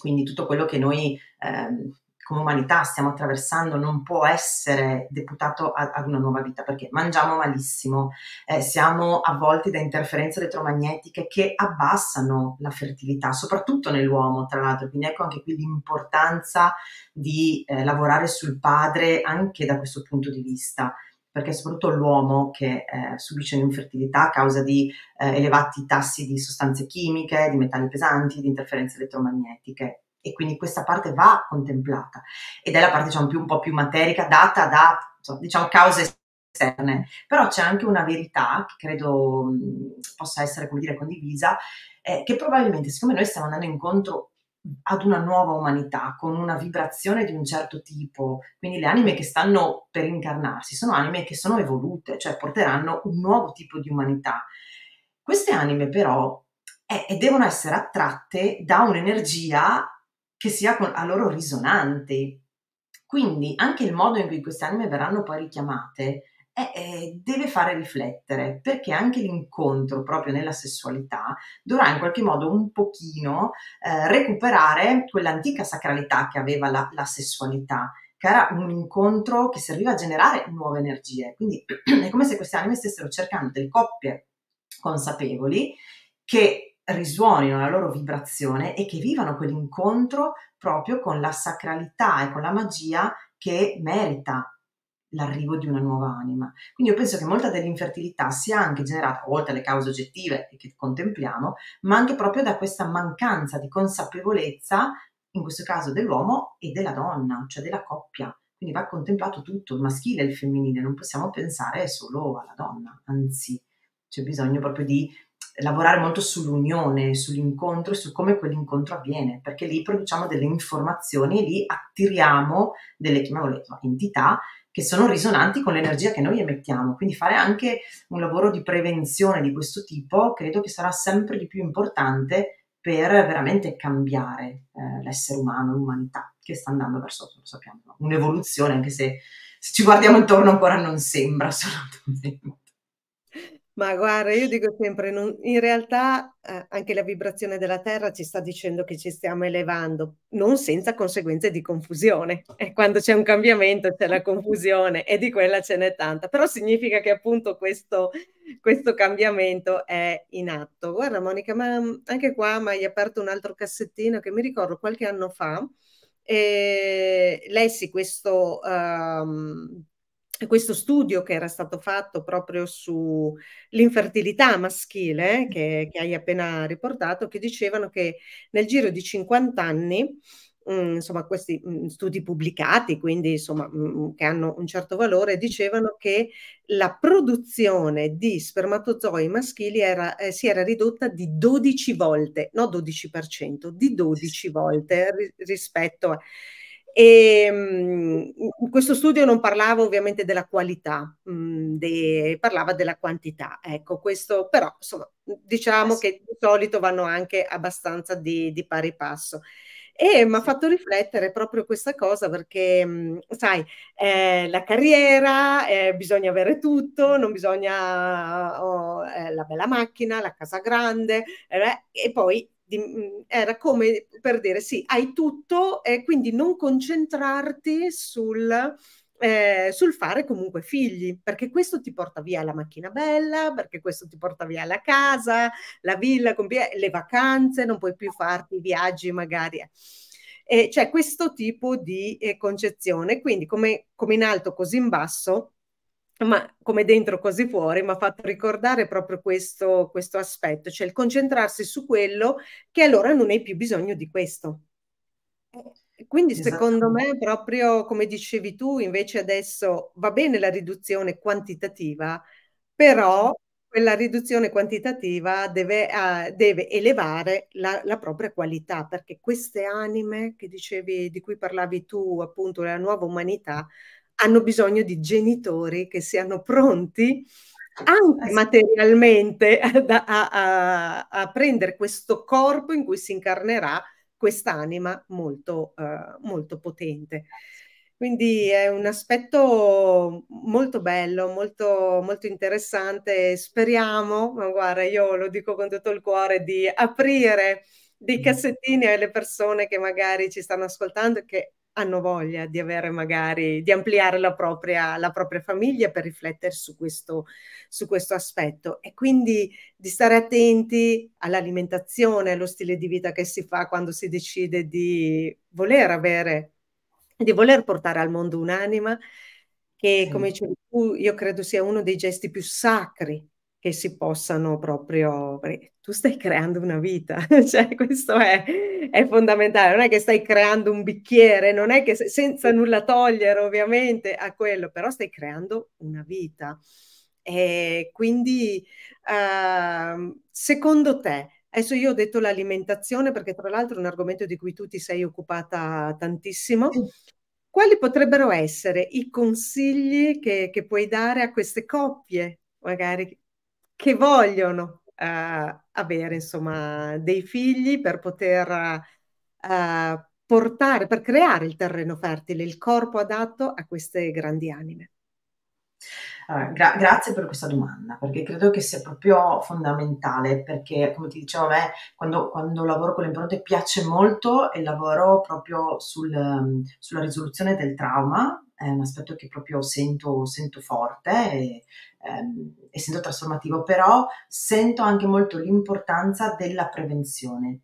Quindi tutto quello che noi eh, come umanità stiamo attraversando non può essere deputato ad una nuova vita perché mangiamo malissimo, eh, siamo avvolti da interferenze elettromagnetiche che abbassano la fertilità, soprattutto nell'uomo, tra l'altro. Quindi ecco anche qui l'importanza di eh, lavorare sul padre anche da questo punto di vista perché è soprattutto l'uomo che eh, subisce un'infertilità a causa di eh, elevati tassi di sostanze chimiche, di metalli pesanti, di interferenze elettromagnetiche e quindi questa parte va contemplata ed è la parte diciamo, più, un po' più materica data da diciamo, cause esterne, però c'è anche una verità che credo possa essere come dire, condivisa, eh, che probabilmente siccome noi stiamo andando incontro ad una nuova umanità con una vibrazione di un certo tipo, quindi le anime che stanno per incarnarsi sono anime che sono evolute, cioè porteranno un nuovo tipo di umanità. Queste anime però eh, devono essere attratte da un'energia che sia con, a loro risonante. Quindi anche il modo in cui queste anime verranno poi richiamate è, è, deve fare riflettere, perché anche l'incontro proprio nella sessualità dovrà in qualche modo un pochino eh, recuperare quell'antica sacralità che aveva la, la sessualità, che era un incontro che serviva a generare nuove energie. Quindi è come se queste anime stessero cercando delle coppie consapevoli che risuonino la loro vibrazione e che vivano quell'incontro proprio con la sacralità e con la magia che merita l'arrivo di una nuova anima. Quindi io penso che molta dell'infertilità sia anche generata, oltre alle cause oggettive che contempliamo, ma anche proprio da questa mancanza di consapevolezza, in questo caso dell'uomo e della donna, cioè della coppia. Quindi va contemplato tutto, il maschile e il femminile, non possiamo pensare solo alla donna, anzi c'è bisogno proprio di lavorare molto sull'unione, sull'incontro e su come quell'incontro avviene, perché lì produciamo delle informazioni e lì attiriamo delle chiamiamole entità che sono risonanti con l'energia che noi emettiamo. Quindi fare anche un lavoro di prevenzione di questo tipo credo che sarà sempre di più importante per veramente cambiare eh, l'essere umano, l'umanità, che sta andando verso, lo sappiamo, un'evoluzione, anche se, se ci guardiamo intorno ancora non sembra assolutamente. Ma guarda, io dico sempre, non, in realtà eh, anche la vibrazione della Terra ci sta dicendo che ci stiamo elevando, non senza conseguenze di confusione. E quando c'è un cambiamento c'è la confusione e di quella ce n'è tanta, però significa che appunto questo, questo cambiamento è in atto. Guarda Monica, ma anche qua mi hai aperto un altro cassettino che mi ricordo qualche anno fa, e lessi questo... Um, questo studio che era stato fatto proprio sull'infertilità maschile, che, che, hai appena riportato, che dicevano che nel giro di 50 anni, mh, mm, insomma questi mh, mm, studi pubblicati, quindi insomma mh, mm, che hanno un certo valore, dicevano che la produzione di spermatozoi maschili era, eh, si era ridotta di 12 volte, no 12%, di 12 volte ri- rispetto a... E, mh, questo studio non parlava ovviamente della qualità, mh, de, parlava della quantità. Ecco, questo però, insomma, diciamo che di solito vanno anche abbastanza di, di pari passo. E mi ha fatto riflettere proprio questa cosa perché, mh, sai, eh, la carriera, eh, bisogna avere tutto, non bisogna oh, eh, la bella macchina, la casa grande, eh, e poi di, mm, era come per dire sì, hai tutto e quindi non concentrarti sul, eh, sul fare comunque figli, perché questo ti porta via la macchina bella, perché questo ti porta via la casa, la villa, le vacanze, non puoi più farti i viaggi magari. E c'è questo tipo di eh, concezione, quindi come, come in alto così in basso, ma come dentro così fuori, mi ha fatto ricordare proprio questo, questo aspetto, cioè il concentrarsi su quello che allora non hai più bisogno di questo. Quindi secondo me proprio come dicevi tu, invece adesso va bene la riduzione quantitativa, però quella riduzione quantitativa deve, uh, deve elevare la, la, propria qualità, perché queste anime che dicevi, di cui parlavi tu, appunto, la nuova umanità, hanno bisogno di genitori che siano pronti anche materialmente a, a, a, prendere questo corpo in cui si incarnerà quest'anima molto, uh, molto potente. Quindi è un aspetto molto bello, molto, molto interessante. Speriamo, ma guarda, io lo dico con tutto il cuore, di aprire dei cassettini alle persone che magari ci stanno ascoltando e che hanno voglia di avere magari, di ampliare la propria, la propria famiglia per riflettere su questo, su questo aspetto. E quindi di stare attenti all'alimentazione, allo stile di vita che si fa quando si decide di voler avere, di voler portare al mondo un'anima che, come dicevi tu, io credo sia uno dei gesti più sacri che si possano proprio, tu stai creando una vita, cioè questo è, è, fondamentale, non è che stai creando un bicchiere, non è che senza nulla togliere ovviamente a quello, però stai creando una vita. E quindi uh, secondo te, adesso io ho detto l'alimentazione perché tra l'altro è un argomento di cui tu ti sei occupata tantissimo, quali potrebbero essere i consigli che, che puoi dare a queste coppie magari che vogliono uh, avere insomma dei figli per poter uh, portare, per creare il terreno fertile, il corpo adatto a queste grandi anime. Gra- grazie per questa domanda, perché credo che sia proprio fondamentale, perché come ti dicevo, a me quando, quando lavoro con le impronte piace molto e lavoro proprio sul, sulla risoluzione del trauma, è un aspetto che proprio sento, sento forte e, ehm, essendo trasformativo, però sento anche molto l'importanza della prevenzione.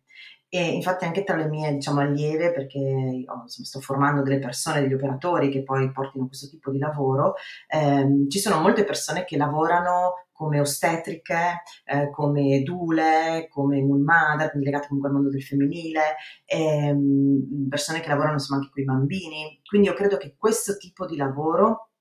E infatti anche tra le mie diciamo, allieve, perché io, insomma, sto formando delle persone, degli operatori che poi portino questo tipo di lavoro, ehm, ci sono molte persone che lavorano come ostetriche, eh, come dule, come mulmada, quindi legate comunque al mondo del femminile, ehm, persone che lavorano insomma anche con i bambini. Quindi io credo che questo tipo di lavoro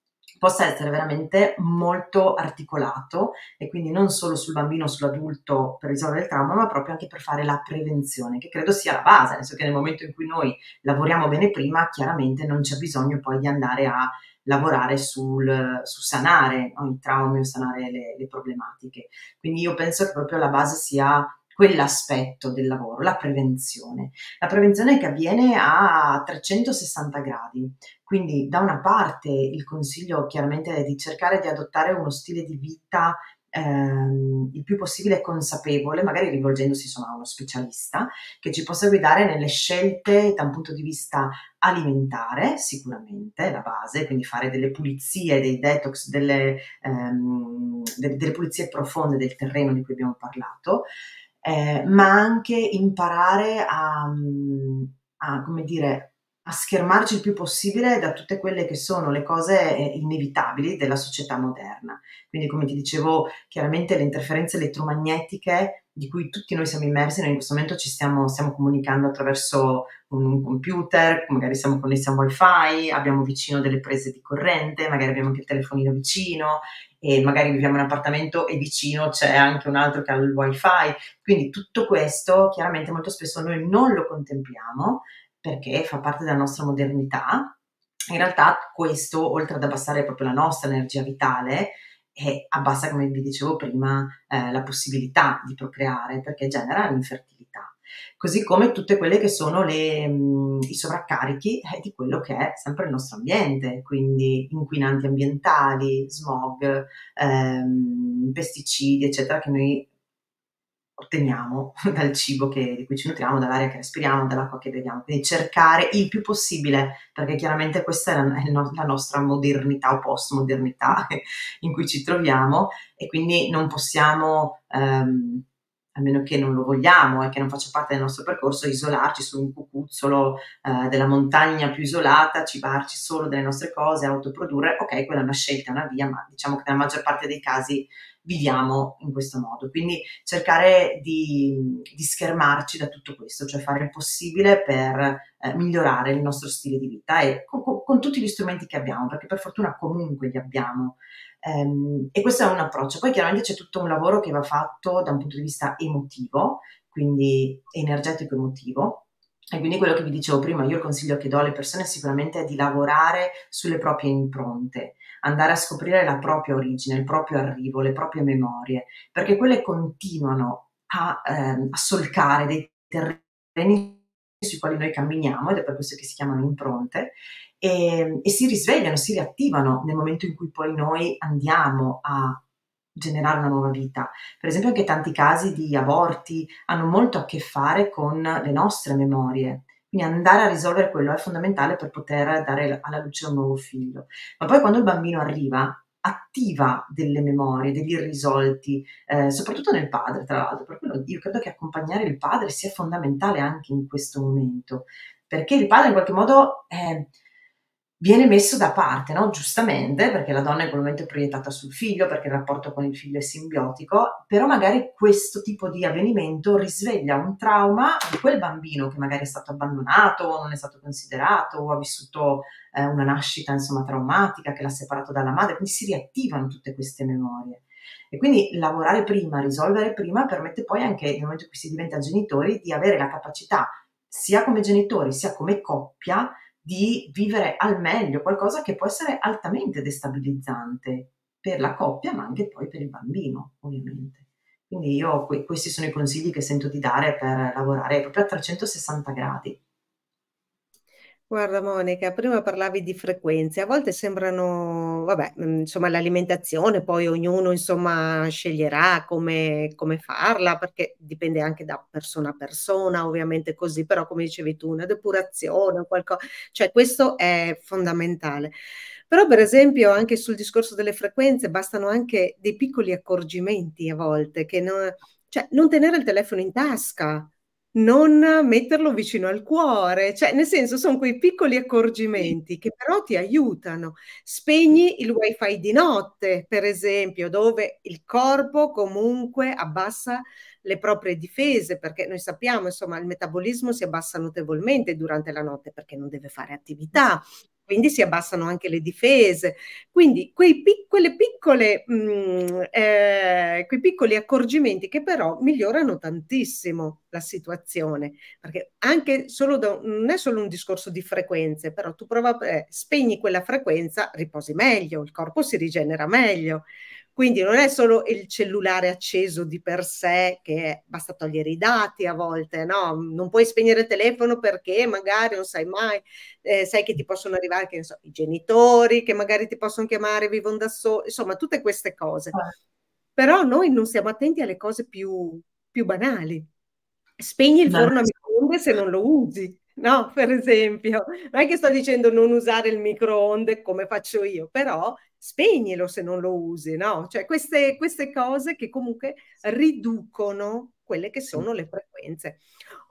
possa essere veramente molto articolato e quindi non solo sul bambino sull'adulto per risolvere il trauma, ma proprio anche per fare la prevenzione, che credo sia la base, nel senso che nel momento in cui noi lavoriamo bene prima, chiaramente non c'è bisogno poi di andare a lavorare sul, su sanare no, i traumi o sanare le, le problematiche. Quindi io penso che proprio la base sia quell'aspetto del lavoro, la prevenzione. La prevenzione che avviene a 360 gradi. Quindi da una parte il consiglio chiaramente è di cercare di adottare uno stile di vita ehm, il più possibile consapevole, magari rivolgendosi insomma, a uno specialista che ci possa guidare nelle scelte da un punto di vista alimentare, sicuramente la base, quindi fare delle pulizie, dei detox, delle, ehm, de- delle pulizie profonde del terreno di cui abbiamo parlato, eh, ma anche imparare a, a come dire, a schermarci il più possibile da tutte quelle che sono le cose eh, inevitabili della società moderna. Quindi, come ti dicevo, chiaramente le interferenze elettromagnetiche di cui tutti noi siamo immersi, noi in questo momento ci stiamo, stiamo comunicando attraverso un computer, magari siamo connessi a un wifi, abbiamo vicino delle prese di corrente, magari abbiamo anche il telefonino vicino e magari viviamo in un appartamento e vicino c'è anche un altro che ha il wifi. Quindi tutto questo chiaramente molto spesso noi non lo contempliamo perché fa parte della nostra modernità. In realtà questo, oltre ad abbassare proprio la nostra energia vitale, e abbassa, come vi dicevo prima, eh, la possibilità di procreare perché genera l'infertilità. Così come tutte quelle che sono le, mh, i sovraccarichi eh, di quello che è sempre il nostro ambiente, quindi inquinanti ambientali, smog, ehm, pesticidi, eccetera, che noi otteniamo dal cibo che, di cui ci nutriamo, dall'aria che respiriamo, dall'acqua che beviamo. Quindi cercare il più possibile, perché chiaramente questa è la, è la nostra modernità o postmodernità in cui ci troviamo e quindi non possiamo, ehm, a meno che non lo vogliamo e che non faccia parte del nostro percorso, isolarci su un cucuzzolo eh, della montagna più isolata, cibarci solo delle nostre cose, autoprodurre. Ok, quella è una scelta, una via, ma diciamo che nella maggior parte dei casi viviamo in questo modo. Quindi cercare di, di schermarci da tutto questo, cioè fare il possibile per eh, migliorare il nostro stile di vita e con, con, con, tutti gli strumenti che abbiamo, perché per fortuna comunque li abbiamo. Um, e questo è un approccio. Poi chiaramente c'è tutto un lavoro che va fatto da un punto di vista emotivo, quindi energetico emotivo, e quindi quello che vi dicevo prima, io il consiglio che do alle persone sicuramente è di lavorare sulle proprie impronte, andare a scoprire la propria origine, il proprio arrivo, le proprie memorie, perché quelle continuano a, ehm, a solcare dei terreni sui quali noi camminiamo ed è per questo che si chiamano impronte e, e si risvegliano, si riattivano nel momento in cui poi noi andiamo a generare una nuova vita. Per esempio anche tanti casi di aborti hanno molto a che fare con le nostre memorie. Quindi andare a risolvere quello è fondamentale per poter dare alla luce un nuovo figlio. Ma poi quando il bambino arriva, attiva delle memorie, degli irrisolti, eh, soprattutto nel padre, tra l'altro. Per quello io credo che accompagnare il padre sia fondamentale anche in questo momento, perché il padre in qualche modo è viene messo da parte, no? giustamente, perché la donna in quel momento è proiettata sul figlio, perché il rapporto con il figlio è simbiotico, però magari questo tipo di avvenimento risveglia un trauma di quel bambino che magari è stato abbandonato o non è stato considerato o ha vissuto eh, una nascita insomma traumatica che l'ha separato dalla madre, quindi si riattivano tutte queste memorie. E quindi lavorare prima, risolvere prima, permette poi anche nel momento in cui si diventa genitori di avere la capacità, sia come genitori sia come coppia, di vivere al meglio qualcosa che può essere altamente destabilizzante per la coppia, ma anche poi per il bambino, ovviamente. Quindi io questi sono i consigli che sento di dare per lavorare proprio a 360 gradi. Guarda Monica, prima parlavi di frequenze, a volte sembrano, vabbè, mm, insomma l'alimentazione, poi ognuno insomma sceglierà come, come farla, perché dipende anche da persona a persona, ovviamente così, però come dicevi tu, una depurazione, qualcosa, cioè questo è fondamentale. Però per esempio anche sul discorso delle frequenze bastano anche dei piccoli accorgimenti a volte, che non, cioè non tenere il telefono in tasca, non metterlo vicino al cuore, cioè nel senso sono quei piccoli accorgimenti che però ti aiutano. Spegni il wifi di notte, per esempio, dove il corpo comunque abbassa le proprie difese, perché noi sappiamo, insomma, il metabolismo si abbassa notevolmente durante la notte perché non deve fare attività quindi si abbassano anche le difese. Quindi quei piccole, mh, mm, eh, quei piccoli accorgimenti che però migliorano tantissimo la situazione, perché anche solo da, non è solo un discorso di frequenze, però tu prova, eh, spegni quella frequenza, riposi meglio, il corpo si rigenera meglio. Quindi non è solo il cellulare acceso di per sé, che basta togliere i dati a volte, no? Non puoi spegnere il telefono perché magari non sai mai, eh, sai che ti possono arrivare, che so, i genitori, che magari ti possono chiamare, vivono da soli, insomma, tutte queste cose. Però noi non siamo attenti alle cose più, più banali. Spegni il forno a microonde se non lo usi. No, per esempio, non è che sto dicendo non usare il microonde come faccio io, però spegnilo se non lo usi, no? Cioè queste, queste cose che comunque riducono quelle che sono le frequenze.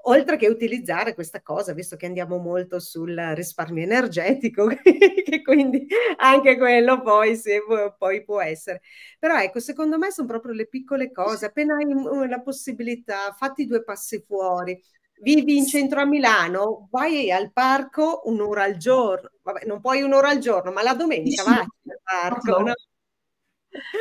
Oltre che utilizzare questa cosa, visto che andiamo molto sul risparmio energetico, che quindi anche quello poi, se, poi può essere. Però ecco, secondo me sono proprio le piccole cose, appena hai la possibilità, fatti due passi fuori, vivi in centro a Milano, vai al parco un'ora al giorno. Vabbè, non puoi un'ora al giorno, ma la domenica vai parco. No?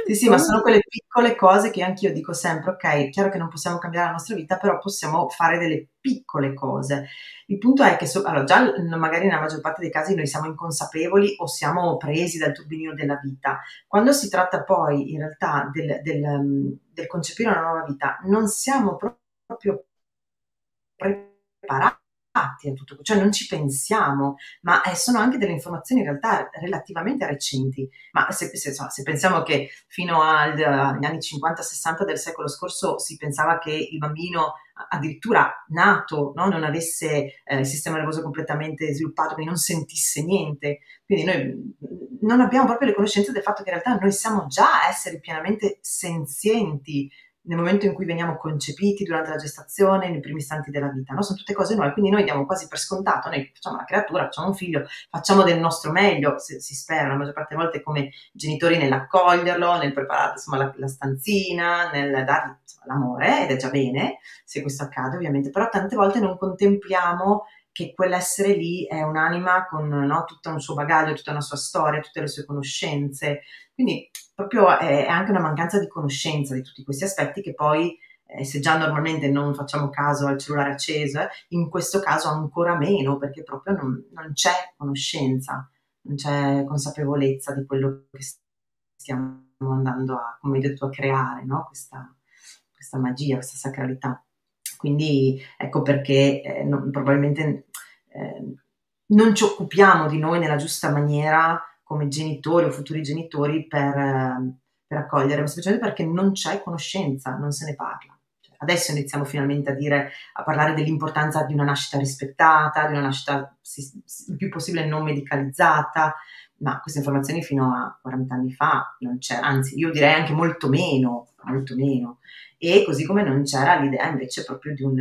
Sì, sì, ma sono quelle piccole cose che anch'io dico sempre, ok, chiaro che non possiamo cambiare la nostra vita, però possiamo fare delle piccole cose. Il punto è che, so, allora, già magari nella maggior parte dei casi noi siamo inconsapevoli o siamo presi dal turbinio della vita. Quando si tratta poi in realtà del, del, del concepire una nuova vita, non siamo proprio preparati a tutto, cioè non ci pensiamo, ma eh, sono anche delle informazioni in realtà relativamente recenti. Ma se, se, se pensiamo che fino agli anni 50-60 del secolo scorso si pensava che il bambino addirittura nato no, non avesse eh, il sistema nervoso completamente sviluppato, quindi non sentisse niente, quindi noi non abbiamo proprio le conoscenze del fatto che in realtà noi siamo già esseri pienamente senzienti nel momento in cui veniamo concepiti durante la gestazione, nei primi istanti della vita, no? sono tutte cose nuove, quindi noi diamo quasi per scontato, noi facciamo una creatura, facciamo un figlio, facciamo del nostro meglio, se, si spera, la maggior parte delle volte come genitori nell'accoglierlo, nel preparare insomma, la, la, stanzina, nel dargli insomma, l'amore, ed è già bene se questo accade ovviamente, però tante volte non contempliamo che quell'essere lì è un'anima con no, tutto un suo bagaglio, tutta una sua storia, tutte le sue conoscenze, quindi proprio è, anche una mancanza di conoscenza di tutti questi aspetti che poi, eh, se già normalmente non facciamo caso al cellulare acceso, eh, in questo caso ancora meno, perché proprio non, non, c'è conoscenza, non c'è consapevolezza di quello che stiamo andando a, come hai detto, a creare, no? questa, questa magia, questa sacralità. Quindi ecco perché eh, non, probabilmente eh, non ci occupiamo di noi nella giusta maniera come genitori o futuri genitori per, ehm, per accogliere, ma semplicemente perché non c'è conoscenza, non se ne parla. Cioè, adesso iniziamo finalmente a dire, a parlare dell'importanza di una nascita rispettata, di una nascita il più possibile non medicalizzata, ma queste informazioni fino a 40 anni fa non c'era, anzi io direi anche molto meno, molto meno. E così come non c'era l'idea invece proprio di un,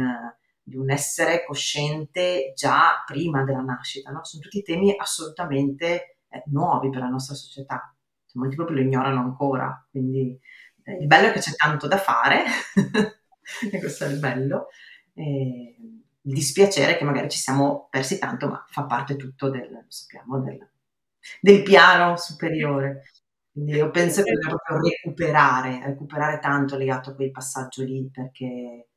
di un essere cosciente già prima della nascita, no? Sono tutti temi assolutamente eh, nuovi per la nostra società. Cioè, molti proprio lo ignorano ancora, quindi eh, il bello è che c'è tanto da fare, e questo è il bello. E il dispiacere è che magari ci siamo persi tanto, ma fa parte tutto del, sappiamo, del, del piano superiore. Quindi io penso che dobbiamo recuperare, recuperare tanto legato a quel passaggio lì, perché,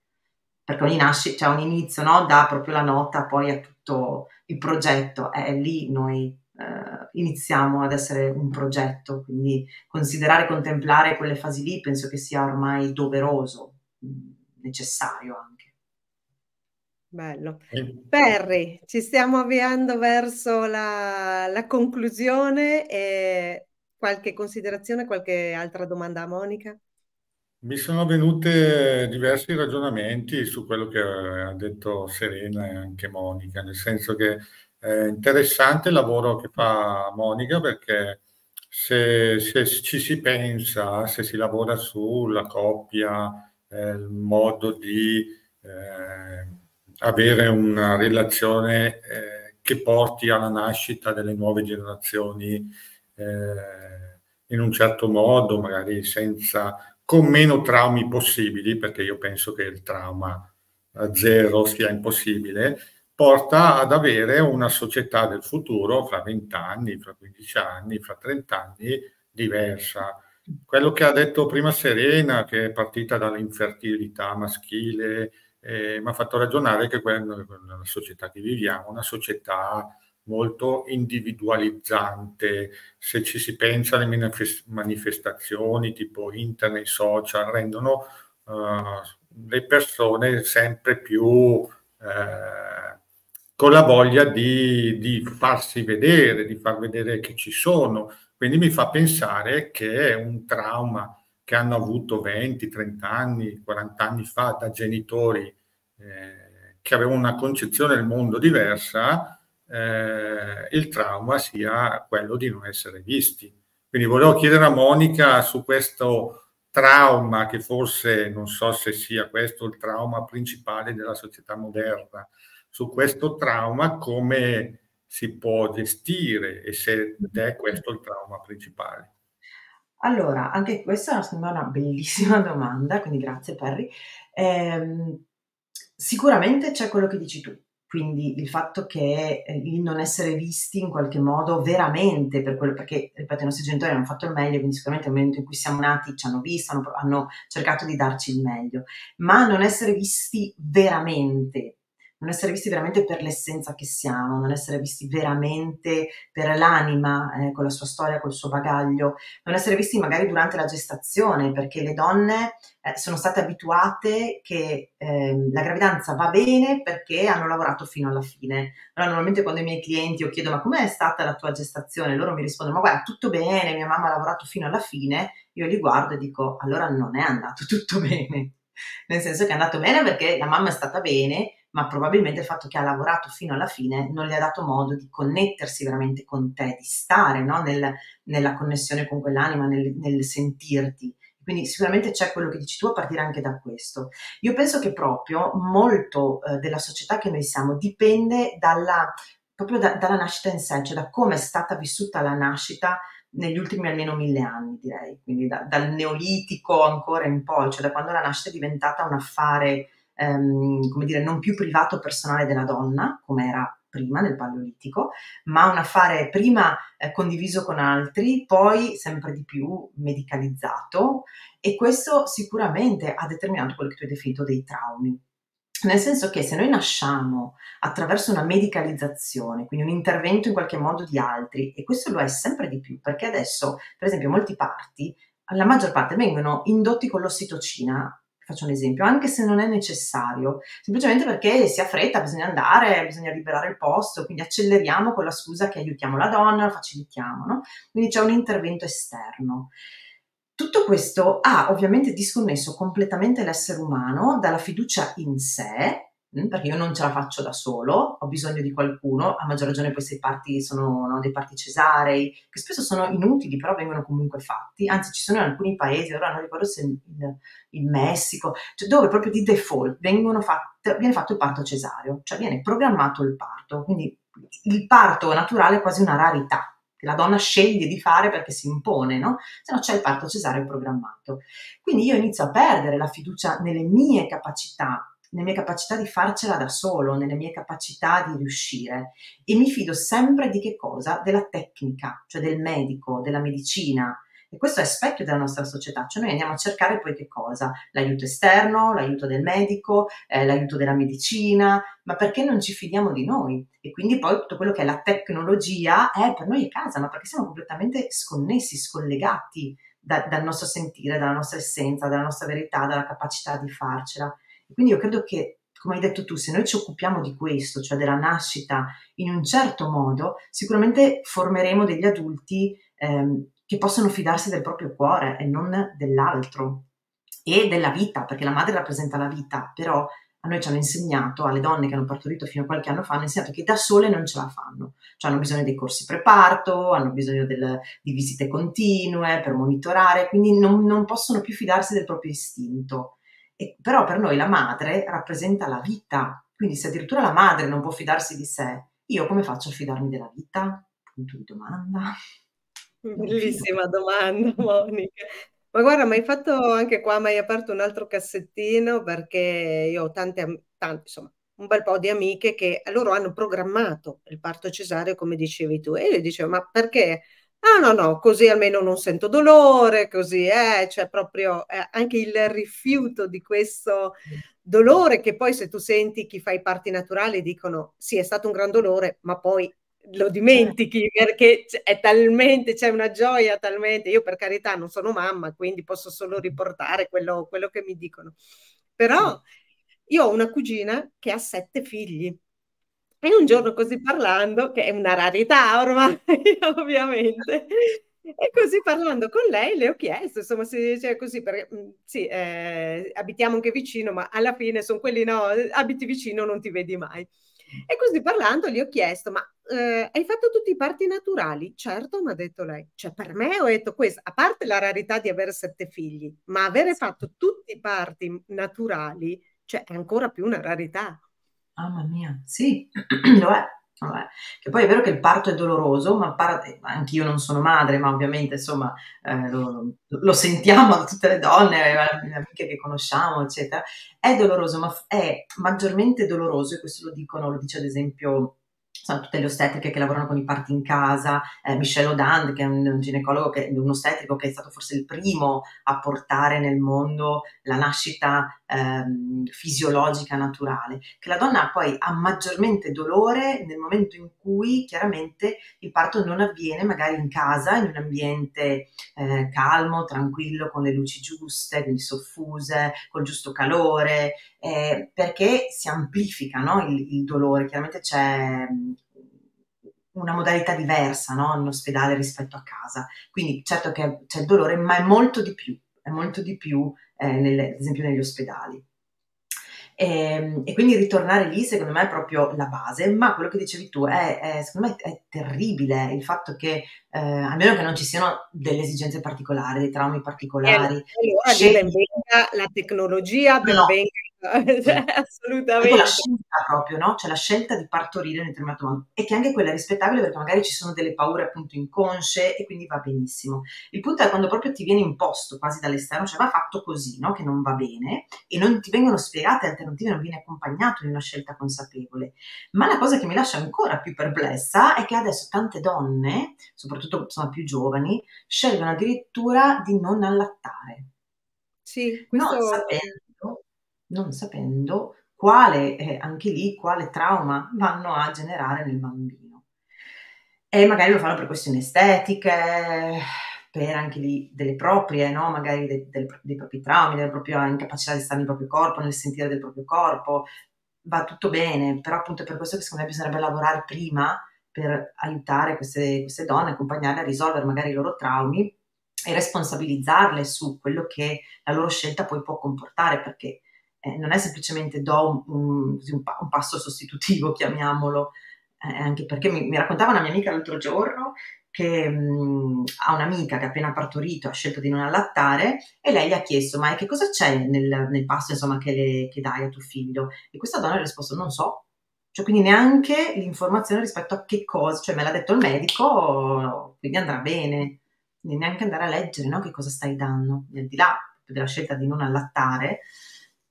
perché ogni, nasce, cioè ogni inizio no, dà proprio la nota poi a tutto il progetto, è lì noi eh, iniziamo ad essere un progetto, quindi considerare e contemplare quelle fasi lì penso che sia ormai doveroso, mm, necessario anche. Bello. Perry, ci stiamo avviando verso la, la conclusione e qualche considerazione, qualche altra domanda a Monica? Mi sono venute diversi ragionamenti su quello che ha detto Serena e anche Monica, nel senso che è interessante il lavoro che fa Monica perché se, se ci si pensa, se si lavora sulla coppia, eh, il modo di eh, avere una relazione eh, che porti alla nascita delle nuove generazioni eh, in un certo modo, magari senza, con meno traumi possibili, perché io penso che il trauma a zero sia impossibile, porta ad avere una società del futuro fra 20 anni, fra 15 anni, fra 30 anni diversa. Quello che ha detto prima Serena, che è partita dall'infertilità maschile, eh, mi ha fatto ragionare che quella, la società che viviamo, una società molto individualizzante. Se ci si pensa, le manifestazioni tipo internet, social rendono uh, le persone sempre più eh, con la voglia di, di, farsi vedere, di far vedere che ci sono. Quindi mi fa pensare che è un trauma che hanno avuto 20, 30 anni, 40 anni fa da genitori eh, che avevano una concezione del mondo diversa, eh, il trauma sia quello di non essere visti. Quindi volevo chiedere a Monica su questo trauma, che forse non so se sia questo il trauma principale della società moderna, su questo trauma come si può gestire e se è questo il trauma principale. Allora, anche questa è una bellissima domanda, quindi grazie Perry. Eh, sicuramente c'è quello che dici tu, quindi il fatto che eh, il non essere visti in qualche modo veramente per quello, perché ripeto i nostri genitori hanno fatto il meglio, quindi sicuramente nel momento in cui siamo nati ci hanno visto, hanno, hanno cercato di darci il meglio, ma non essere visti veramente non essere visti veramente per l'essenza che siamo, non essere visti veramente per l'anima, eh, con la sua storia, col suo bagaglio, non essere visti magari durante la gestazione, perché le donne eh, sono state abituate che eh, la gravidanza va bene perché hanno lavorato fino alla fine. Allora, normalmente quando i miei clienti io chiedo ma com'è stata la tua gestazione, loro mi rispondono ma guarda tutto bene, mia mamma ha lavorato fino alla fine, io li guardo e dico allora non è andato tutto bene. Nel senso che è andato bene perché la mamma è stata bene, ma probabilmente il fatto che ha lavorato fino alla fine non gli ha dato modo di connettersi veramente con te, di stare no? nel, nella connessione con quell'anima, nel, nel sentirti. Quindi sicuramente c'è quello che dici tu a partire anche da questo. Io penso che proprio molto eh, della società che noi siamo dipende dalla, proprio da, dalla nascita in sé, cioè da come è stata vissuta la nascita negli ultimi almeno mille anni, direi, quindi da, dal neolitico ancora in poi, cioè da quando la nascita è diventata un affare ehm, come dire, non più privato personale della donna, come era prima nel Paleolitico, ma un affare prima eh, condiviso con altri, poi sempre di più medicalizzato e questo sicuramente ha determinato quello che tu hai definito dei traumi. Nel senso che se noi nasciamo attraverso una medicalizzazione, quindi un intervento in qualche modo di altri, e questo lo è sempre di più, perché adesso, per esempio, molti parti, la maggior parte vengono indotti con l'ossitocina faccio un esempio, anche se non è necessario, semplicemente perché si ha fretta, bisogna andare, bisogna liberare il posto, quindi acceleriamo con la scusa che aiutiamo la donna, la facilitiamo, no? Quindi c'è un intervento esterno. Tutto questo ha ovviamente disconnesso completamente l'essere umano dalla fiducia in sé, perché io non ce la faccio da solo, ho bisogno di qualcuno, a maggior ragione questi parti sono no, dei parti cesarei, che spesso sono inutili, però vengono comunque fatti, anzi ci sono in alcuni paesi, ora non ricordo se il, il Messico, cioè dove proprio di default fatte, viene fatto il parto cesareo, cioè viene programmato il parto, quindi il parto naturale è quasi una rarità, che la donna sceglie di fare perché si impone, no? Se no c'è il parto cesareo programmato. Quindi io inizio a perdere la fiducia nelle mie capacità nelle mie capacità di farcela da solo, nelle mie capacità di riuscire e mi fido sempre di che cosa? Della tecnica, cioè del medico, della medicina. E questo è specchio della nostra società, cioè noi andiamo a cercare poi che cosa? L'aiuto esterno, l'aiuto del medico, eh, l'aiuto della medicina, ma perché non ci fidiamo di noi? E quindi poi tutto quello che è la tecnologia è per noi a casa, ma perché siamo completamente sconnessi, scollegati da, dal nostro sentire, dalla nostra essenza, dalla nostra verità, dalla capacità di farcela. Quindi io credo che, come hai detto tu, se noi ci occupiamo di questo, cioè della nascita, in un certo modo, sicuramente formeremo degli adulti ehm, che possono fidarsi del proprio cuore e non dell'altro e della vita, perché la madre rappresenta la vita, però a noi ci hanno insegnato, alle donne che hanno partorito fino a qualche anno fa, hanno insegnato che da sole non ce la fanno, cioè hanno bisogno dei corsi preparto, hanno bisogno del, di visite continue per monitorare, quindi non, non possono più fidarsi del proprio istinto. E, però per noi la madre rappresenta la vita, quindi se addirittura la madre non può fidarsi di sé, io come faccio a fidarmi della vita? Punto di domanda. Bellissima domanda, Monica. Ma guarda, mi hai fatto anche qua, mi hai aperto un altro cassettino perché io ho tante, tante, insomma, un bel po' di amiche che loro hanno programmato il parto cesareo, come dicevi tu, e io dicevo, ma perché? Ah no, no, così almeno non sento dolore, così è, eh, cioè proprio eh, anche il rifiuto di questo dolore che poi se tu senti chi fa i parti naturali dicono sì è stato un gran dolore, ma poi lo dimentichi perché è talmente, c'è una gioia talmente, io per carità non sono mamma, quindi posso solo riportare quello, quello che mi dicono. Però io ho una cugina che ha sette figli. E un giorno così parlando, che è una rarità ormai, ovviamente, e così parlando con lei le ho chiesto, insomma, si dice così, perché sì, eh, abitiamo anche vicino, ma alla fine sono quelli, no, abiti vicino, non ti vedi mai. E così parlando gli ho chiesto, ma eh, hai fatto tutti i parti naturali? Certo, mi ha detto lei. Cioè, per me ho detto questo, a parte la rarità di avere sette figli, ma avere fatto tutti i parti naturali, cioè, è ancora più una rarità. Mamma mia, sì, lo è. Vabbè. Che poi è vero che il parto è doloroso, ma anche io non sono madre, ma ovviamente insomma eh, lo, lo, sentiamo da tutte le donne, le amiche che conosciamo, eccetera. È doloroso, ma è maggiormente doloroso, e questo lo dicono, lo dice ad esempio sono tutte le ostetriche che lavorano con i parti in casa, eh, Michel Odand che è un, ginecologo, che, un ostetrico che è stato forse il primo a portare nel mondo la nascita ehm, fisiologica naturale, che la donna poi ha maggiormente dolore nel momento in cui chiaramente il parto non avviene magari in casa, in un ambiente eh, calmo, tranquillo, con le luci giuste, quindi soffuse, col giusto calore, eh, perché si amplifica no, il, il, dolore. Chiaramente c'è mm, una modalità diversa no, in ospedale rispetto a casa. Quindi certo che c'è dolore, ma è molto di più, è molto di più, eh, nelle, ad esempio negli ospedali. E, ehm, e, quindi ritornare lì secondo me è proprio la base, ma quello che dicevi tu è, è secondo me è terribile il fatto che eh, a meno che non ci siano delle esigenze particolari, dei traumi particolari. E allora benvenga la tecnologia, benvenga cioè, assolutamente. la scelta proprio, no? Cioè la scelta di partorire in un determinato modo e che anche quella è rispettabile perché magari ci sono delle paure appunto inconsce e quindi va benissimo. Il punto è quando proprio ti viene imposto quasi dall'esterno, cioè va fatto così, no? Che non va bene e non ti vengono spiegate alternative, non viene accompagnato in una scelta consapevole. Ma la cosa che mi lascia ancora più perplessa è che adesso tante donne, soprattutto insomma più giovani, scelgono addirittura di non allattare. Sì, questo... non sapendo non sapendo quale, eh, anche lì, quale trauma vanno a generare nel bambino. E magari lo fanno per questioni estetiche, per anche lì delle proprie, no? magari dei, dei, dei propri traumi, della propria incapacità di stare nel proprio corpo, nel sentire del proprio corpo. Va tutto bene, però appunto è per questo che secondo me bisognerebbe lavorare prima per aiutare queste, queste donne, accompagnarle a risolvere magari i loro traumi e responsabilizzarle su quello che la loro scelta poi può comportare, perché eh, non è semplicemente do un, un, un passo sostitutivo, chiamiamolo, eh, anche perché mi, mi, raccontava una mia amica l'altro giorno che mh, ha un'amica che ha appena partorito, ha scelto di non allattare e lei gli ha chiesto ma che cosa c'è nel, nel pasto insomma, che, le, che dai a tuo figlio? E questa donna ha risposto non so, cioè quindi neanche l'informazione rispetto a che cosa, cioè me l'ha detto il medico, quindi andrà bene, neanche andare a leggere no, che cosa stai dando, al di là della scelta di non allattare,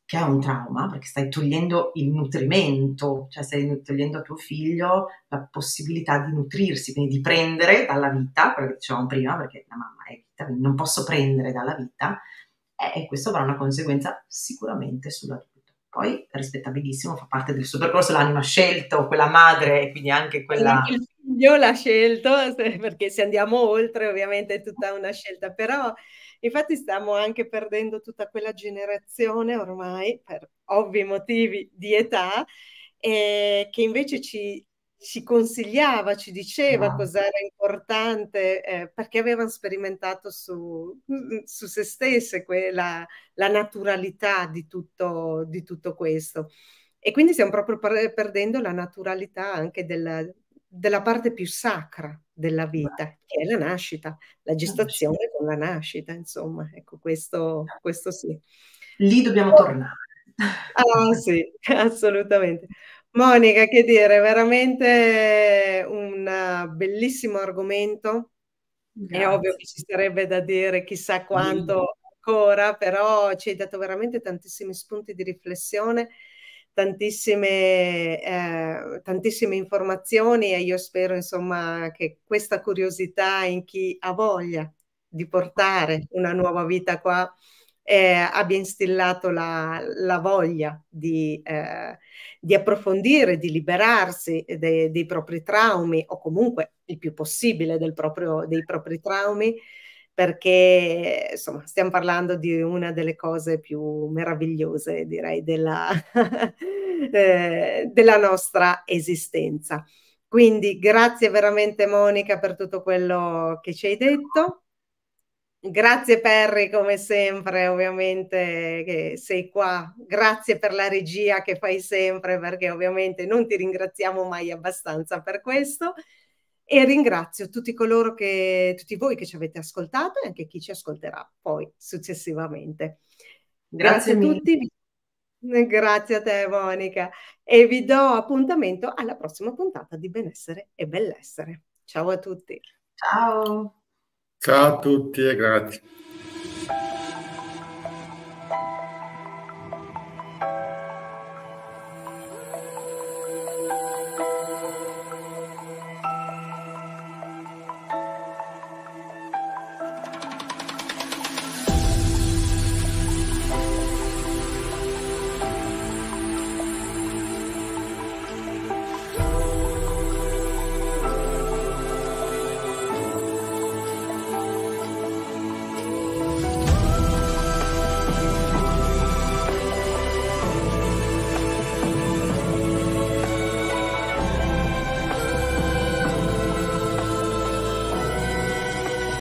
che è un trauma perché stai togliendo il nutrimento, cioè stai togliendo a tuo figlio la possibilità di nutrirsi, quindi di prendere dalla vita, quello che dicevamo prima, perché la mamma è vita, quindi non posso prendere dalla vita, e questo avrà una conseguenza sicuramente sull'adulto. Poi rispettabilissimo, fa parte del suo percorso, l'anima scelto, quella madre quindi anche quella... Il figlio l'ha scelto, perché se andiamo oltre ovviamente è tutta una scelta, però Infatti stiamo anche perdendo tutta quella generazione ormai, per ovvi motivi di età, eh, che invece ci, ci, consigliava, ci diceva no. cos'era importante, eh, perché avevano sperimentato su, su se stesse quella, la naturalità di tutto, di tutto questo. E quindi stiamo proprio per, perdendo la naturalità anche del, della parte più sacra della vita, che è la nascita, la gestazione con la nascita, insomma, ecco, questo, questo sì. Lì dobbiamo tornare. Ah sì, assolutamente. Monica, che dire, veramente un bellissimo argomento. Grazie. È ovvio che ci sarebbe da dire chissà quanto ancora, però ci hai dato veramente tantissimi spunti di riflessione tantissime, eh, tantissime informazioni e io spero insomma che questa curiosità in chi ha voglia di portare una nuova vita qua eh, abbia instillato la, la voglia di, eh, di, approfondire, di liberarsi dei, dei, propri traumi o comunque il più possibile proprio, dei propri traumi perché insomma stiamo parlando di una delle cose più meravigliose direi della, eh, della nostra esistenza. Quindi grazie veramente Monica per tutto quello che ci hai detto. Grazie Perry come sempre, ovviamente che sei qua. Grazie per la regia che fai sempre perché ovviamente non ti ringraziamo mai abbastanza per questo. E ringrazio tutti coloro che, tutti voi che ci avete ascoltato e anche chi ci ascolterà poi successivamente. Grazie, Grazie a tutti. Grazie a te Monica e vi do appuntamento alla prossima puntata di Benessere e Bellessere. Ciao a tutti. Ciao. Ciao a tutti e grazie.